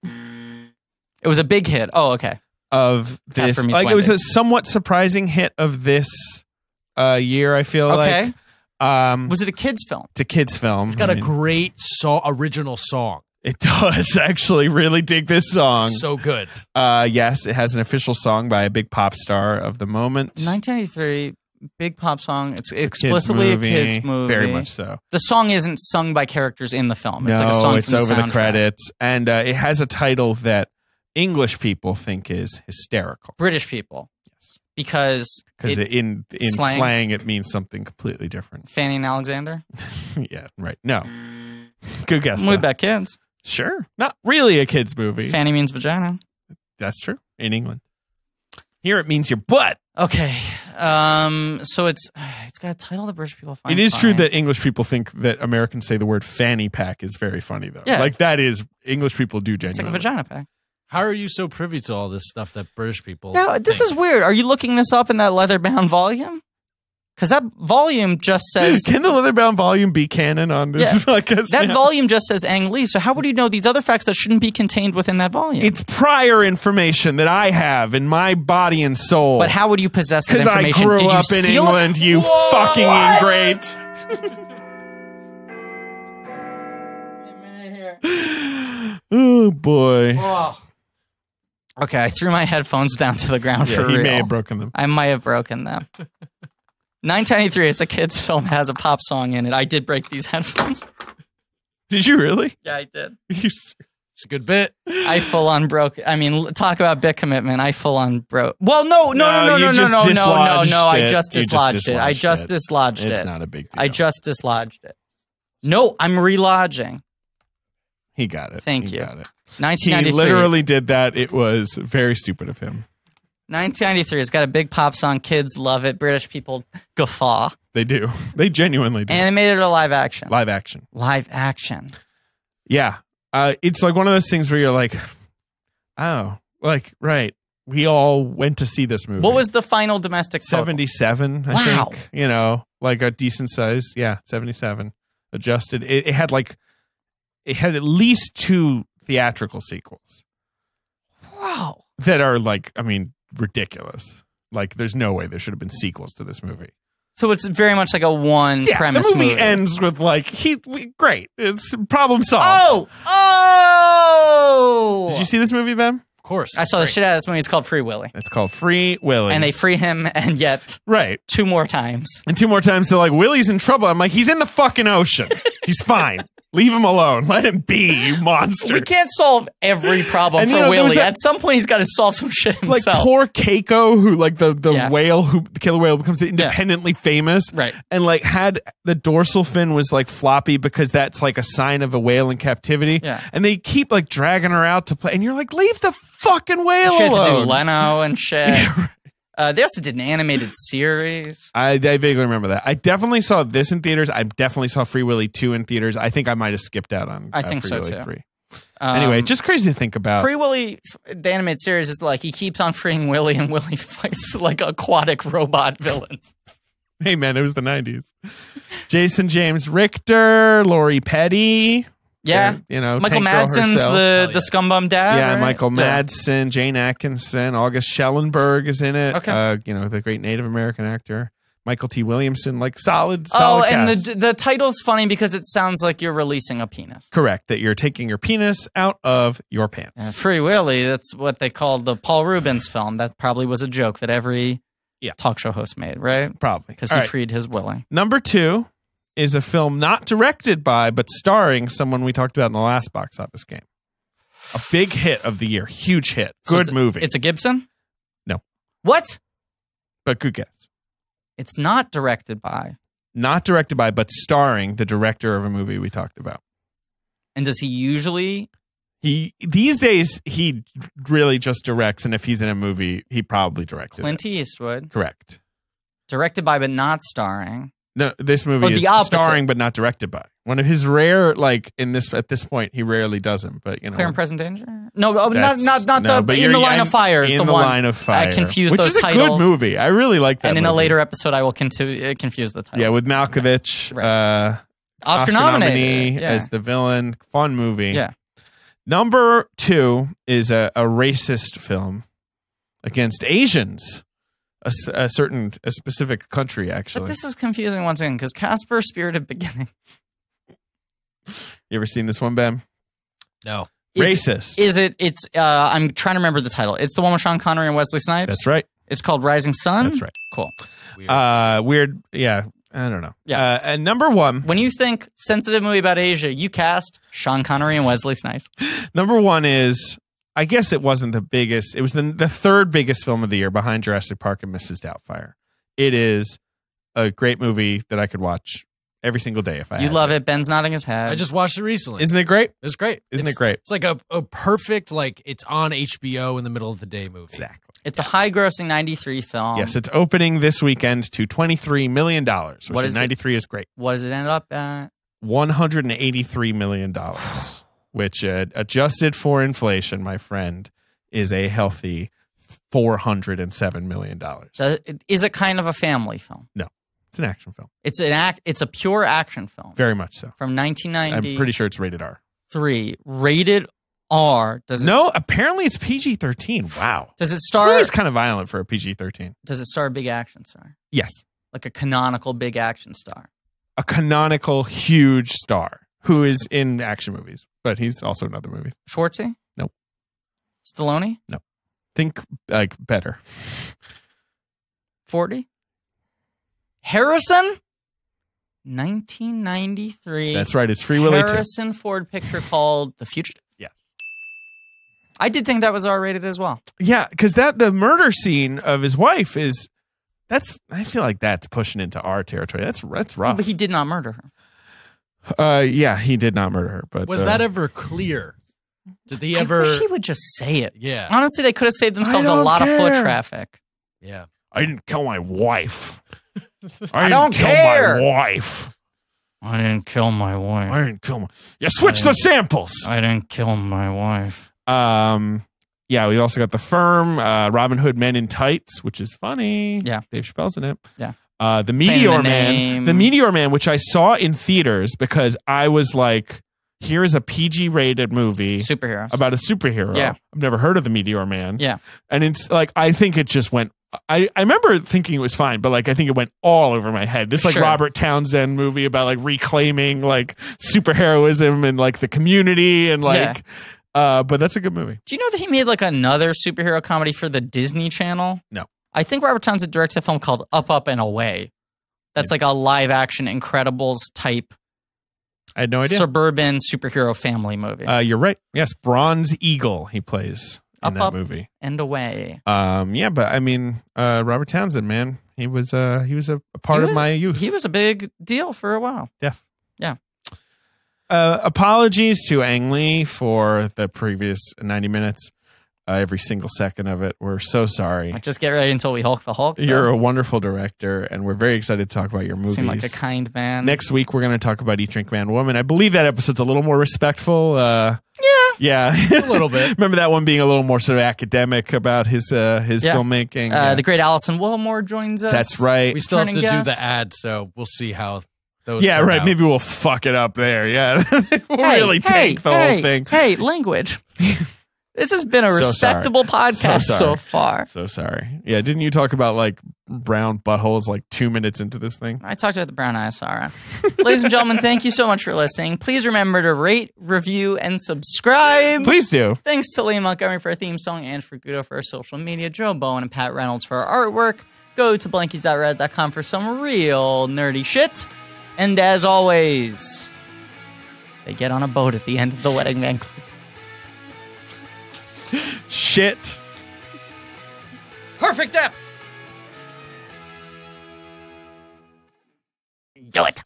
It was a big hit. Oh, okay. of this. Like it was a somewhat surprising hit of this uh, year. I feel Okay. like um, Was it a kids' film? it's a kids film. It's got I a mean, great so- original song. It does [LAUGHS] actually really dig this song. So good. Uh, yes, it has an official song by a big pop star of the moment. 1993, big pop song. It's, It's a kids explicitly movie, a kids movie. Very much so. The song isn't sung by characters in the film. It's no, like a song it's from over the soundtrack. credits, and uh, it has a title that English people think is hysterical British people. Because because in in slang? slang. it means something completely different. [LAUGHS] Fanny and Alexander. yeah, right. No, good guess. Movie about kids. Sure, not really a kids movie. Fanny means vagina. That's true in England. Here it means your butt. Okay. Um. So it's it's got a title that British people find. It is true that English people think that Americans say the word fanny pack is very funny, though. Yeah. Like that is English people do it's like a vagina pack. How are you so privy to all this stuff that British people? Now this think? is weird. Are you looking this up in that leather bound volume? Because that volume just says Can the leatherbound volume be canon on this Yeah. [LAUGHS] podcast? that now? volume just says Ang Lee. So how would you know these other facts that shouldn't be contained within that volume? It's prior information that I have in my body and soul. but how would you possess that information? Because I grew Did up in steal it? England, you Whoa, fucking what? ingrate. [LAUGHS] [GASPS] oh boy. Oh. Okay, I threw my headphones down to the ground Yeah, for he real. may have broken them. I might have broken them. [LAUGHS] 993, it's a kid's film, has a pop song in it. I did break these [LAUGHS] headphones. Did you really? Yeah, I did. [LAUGHS] It's a good bit. I full on broke. I mean, talk about bit commitment. I full on broke. Well, no, no, no, No, no, no, no, no, no, no, no. I just You just dislodged it. I dislodged just it. dislodged It's it. not a big deal. I just dislodged it. No, I'm relodging. He got it. Thank He you. Got it. 1993. He literally did that. It was very stupid of him. 1993. It's got a big pop song. Kids love it. British people guffaw. They do. They genuinely do. And they made it a live action. Live action. Live action. Yeah. Uh, it's like one of those things where you're like, oh, like, right. We all went to see this movie. What was the final domestic total? 77, I Wow. think. You know, like a decent size. Yeah, 77. Adjusted. It, it had like, it had at least two theatrical sequels Wow. that are like, I mean, ridiculous. Like, there's no way there should have been sequels to this movie. So it's very much like a one Yeah, premise the movie, ends with like he we, great. It's problem solved. Oh, oh! did you see this movie, Ben? Of course. I saw the shit out of this movie. It's called Free Willy, It's called Free Willy, and they free him, and yet right. two more times. And two more times they're like, Willie's in trouble. I'm like, he's in the fucking ocean. He's fine. [LAUGHS] Leave him alone. Let him be, you [LAUGHS] monster. We can't solve every problem And, for you know, there was Willy. that- At some point, he's got to solve some shit himself. like poor Keiko, who like the the Yeah. whale who the killer whale becomes independently famous, Right. And like had the dorsal fin was like floppy because that's like a sign of a whale in captivity. Yeah. and they keep like dragging her out to play, and you're like, leave the fucking whale she had to do. Leno and [LAUGHS] shit. Yeah. Uh, they also did an animated series. I, I vaguely remember that. I definitely saw this in theaters. I definitely saw Free Willy 2 in theaters. I think I might have skipped out on I uh, think Free so, Willy too. 3. Um, Anyway, just crazy to think about. Free Willy, the animated series is like he keeps on freeing Willy, and Willy [LAUGHS] fights like aquatic robot villains. hey, man, it was the 90s. Jason James Richter, Lori Petty. Yeah, uh, you know, Michael Tank Madsen's the Hell the scumbum dad. yeah, right? Michael Madsen, Jane Atkinson, August Schellenberg is in it. Okay. Uh, you know, the great Native American actor. Mykelti Williamson, like solid, Oh, solid and cast. the the title's funny because it sounds like you're releasing a penis. Correct, that you're taking your penis out of your pants. Yeah, Free Willy, that's what they called the Paul Reubens film. That probably was a joke that every Yeah. talk show host made, right? Probably. Because he right. freed his Willy. Number two is a film not directed by, but starring someone we talked about in the last box office game. A big hit of the year, huge hit, So good it's- movie. It's a Gibson? No. What? but good guess. It's not directed by. Not directed by, but starring the director of a movie we talked about. And does he usually He these days he really just directs, and if he's in a movie, he probably directed. Clint it. Eastwood? Correct. Directed by but not starring. No, this movie the is opposite. starring but not directed by. One of his rare, like in this at this point, he rarely does them. But you know, Clear and Present Danger? No, oh, not not not no, the in the line I'm- of fire is in the, the one. line of fire. I confused which those is a titles. good movie. I really like that. and in a later episode, I will conti- uh, confuse the title. yeah, with Malkovich, Right. uh, Oscar, nominee nominated. Yeah. as the villain. Fun movie. Yeah. Number two is a, a racist film against Asians, a, s- a certain a specific country. Actually, but this is confusing once again because Casper, Spirited Beginning, [LAUGHS] you ever seen this one, Bam? No. is, Racist. Is it? It's. Uh, I'm trying to remember the title. It's the one with Sean Connery and Wesley Snipes. That's right. It's called Rising Sun. That's right. Cool. Weird. Uh, weird. Yeah, I don't know. Yeah. Uh, and number one, When you think sensitive movie about Asia, you cast Sean Connery and Wesley Snipes. number one is. I guess it wasn't the biggest. It was the the third biggest film of the year behind Jurassic Park and Mrs. Doubtfire. It is a great movie that I could watch every single day if I. You had love to. it. Ben's nodding his head. I just watched it recently. Isn't it great? it's great. Isn't it's, it great? It's like a, a perfect, like, it's on HBO in the middle of the day movie. Exactly. It's a high-grossing '93 film. yes, it's opening this weekend to twenty three million dollars. Which What in is it? ninety three is great. What does it end up at? One hundred and eighty three million dollars, which uh, adjusted for inflation, my friend, is a healthy four hundred and seven million dollars. Is it kind of a family film? No, it's an action film, It's an act. It's a pure action film very much so. from nineteen ninety, I'm pretty sure it's rated R. Three rated R. Does it No, apparently it's PG thirteen. Wow, Does it star? movie's kind of violent for a PG thirteen. Does it star a big action star? Yes, Like a canonical big action star? a canonical huge star who is in action movies, but he's also in other movies. Schwartzy? Nope. Stallone? No. Think like better. 40? Harrison? 1993. That's right. It's Free Willy too. Harrison Ford picture called The Fugitive. Yeah. I did think that was R rated as well. Yeah, because that the murder scene of his wife is that's I feel like that's pushing into our territory. That's that's rough. But he did not murder her. Uh, yeah, he did not murder her. But Was uh, that ever clear? Did he I ever? wish he would just say it. yeah, Honestly, they could have saved themselves a don't lot of foot traffic. yeah. I didn't kill my wife. [LAUGHS] I didn't don't kill care. my wife. I didn't kill my wife. I wife. didn't kill my. You switch the samples. I didn't kill my wife. Um, yeah, we also got the firm, uh, Robin Hood Men in Tights, which is funny. Yeah. Dave Chappelle's in it. Yeah. Uh, the Meteor the Man, name. the Meteor Man, which I saw in theaters because I was like, here is a PG rated movie superhero about a superhero. Yeah. I've never heard of the Meteor Man. Yeah. And it's like, I think it just went. I, I remember thinking it was fine, but like I think it went all over my head. This like Sure. Robert Townsend movie about like reclaiming like superheroism and like the community and like Yeah. uh but that's a good movie. Do you know that he made like another superhero comedy for the Disney Channel? No. I think Robert Townsend directs a film called Up, Up, and Away. That's like a live action Incredibles type I had no idea. suburban superhero family movie. uh you're right. Yes, Bronze Eagle he plays in Up, that up. movie. and Away. Um yeah, but I mean uh Robert Townsend, man. He was uh he was a, a part He of my youth. He was a big deal for a while. Def. Yeah. Uh, apologies to Ang Lee for the previous 90 minutes. Uh, every single second of it. We're so sorry. Just get ready until we Hulk the Hulk. though. You're a wonderful director, and we're very excited to talk about your movies. Seem like a kind man. Next week, we're going to talk about Eat, Drink, Man, Woman. I believe that episode's a little more respectful. Uh, yeah. Yeah. A little bit. [LAUGHS] Remember that one being a little more sort of academic about his uh, his Yeah. filmmaking? uh, Yeah. The great Alison Willmore joins us. That's right. We still have to do the ad, so we'll see how those. yeah, right. out. Maybe we'll fuck it up there. Yeah. [LAUGHS] we'll Hey, really hey, take the hey, whole thing. Hey, language. [LAUGHS] this has been a So sorry. respectable podcast So so, far. So sorry. Yeah, didn't you talk about like brown buttholes like two minutes into this thing? I talked about the brown eyes, Sarah. [LAUGHS] Ladies and gentlemen, thank you so much for listening. Please remember to rate, review, and subscribe. Please do. Thanks to Lee Montgomery for our theme song and for Guido for our social media, Joe Bowen and Pat Reynolds for our artwork. Go to blankies.red.com for some real nerdy shit. And as always, they get on a boat at the end of the wedding banquet. Shit. Perfect app. Do it.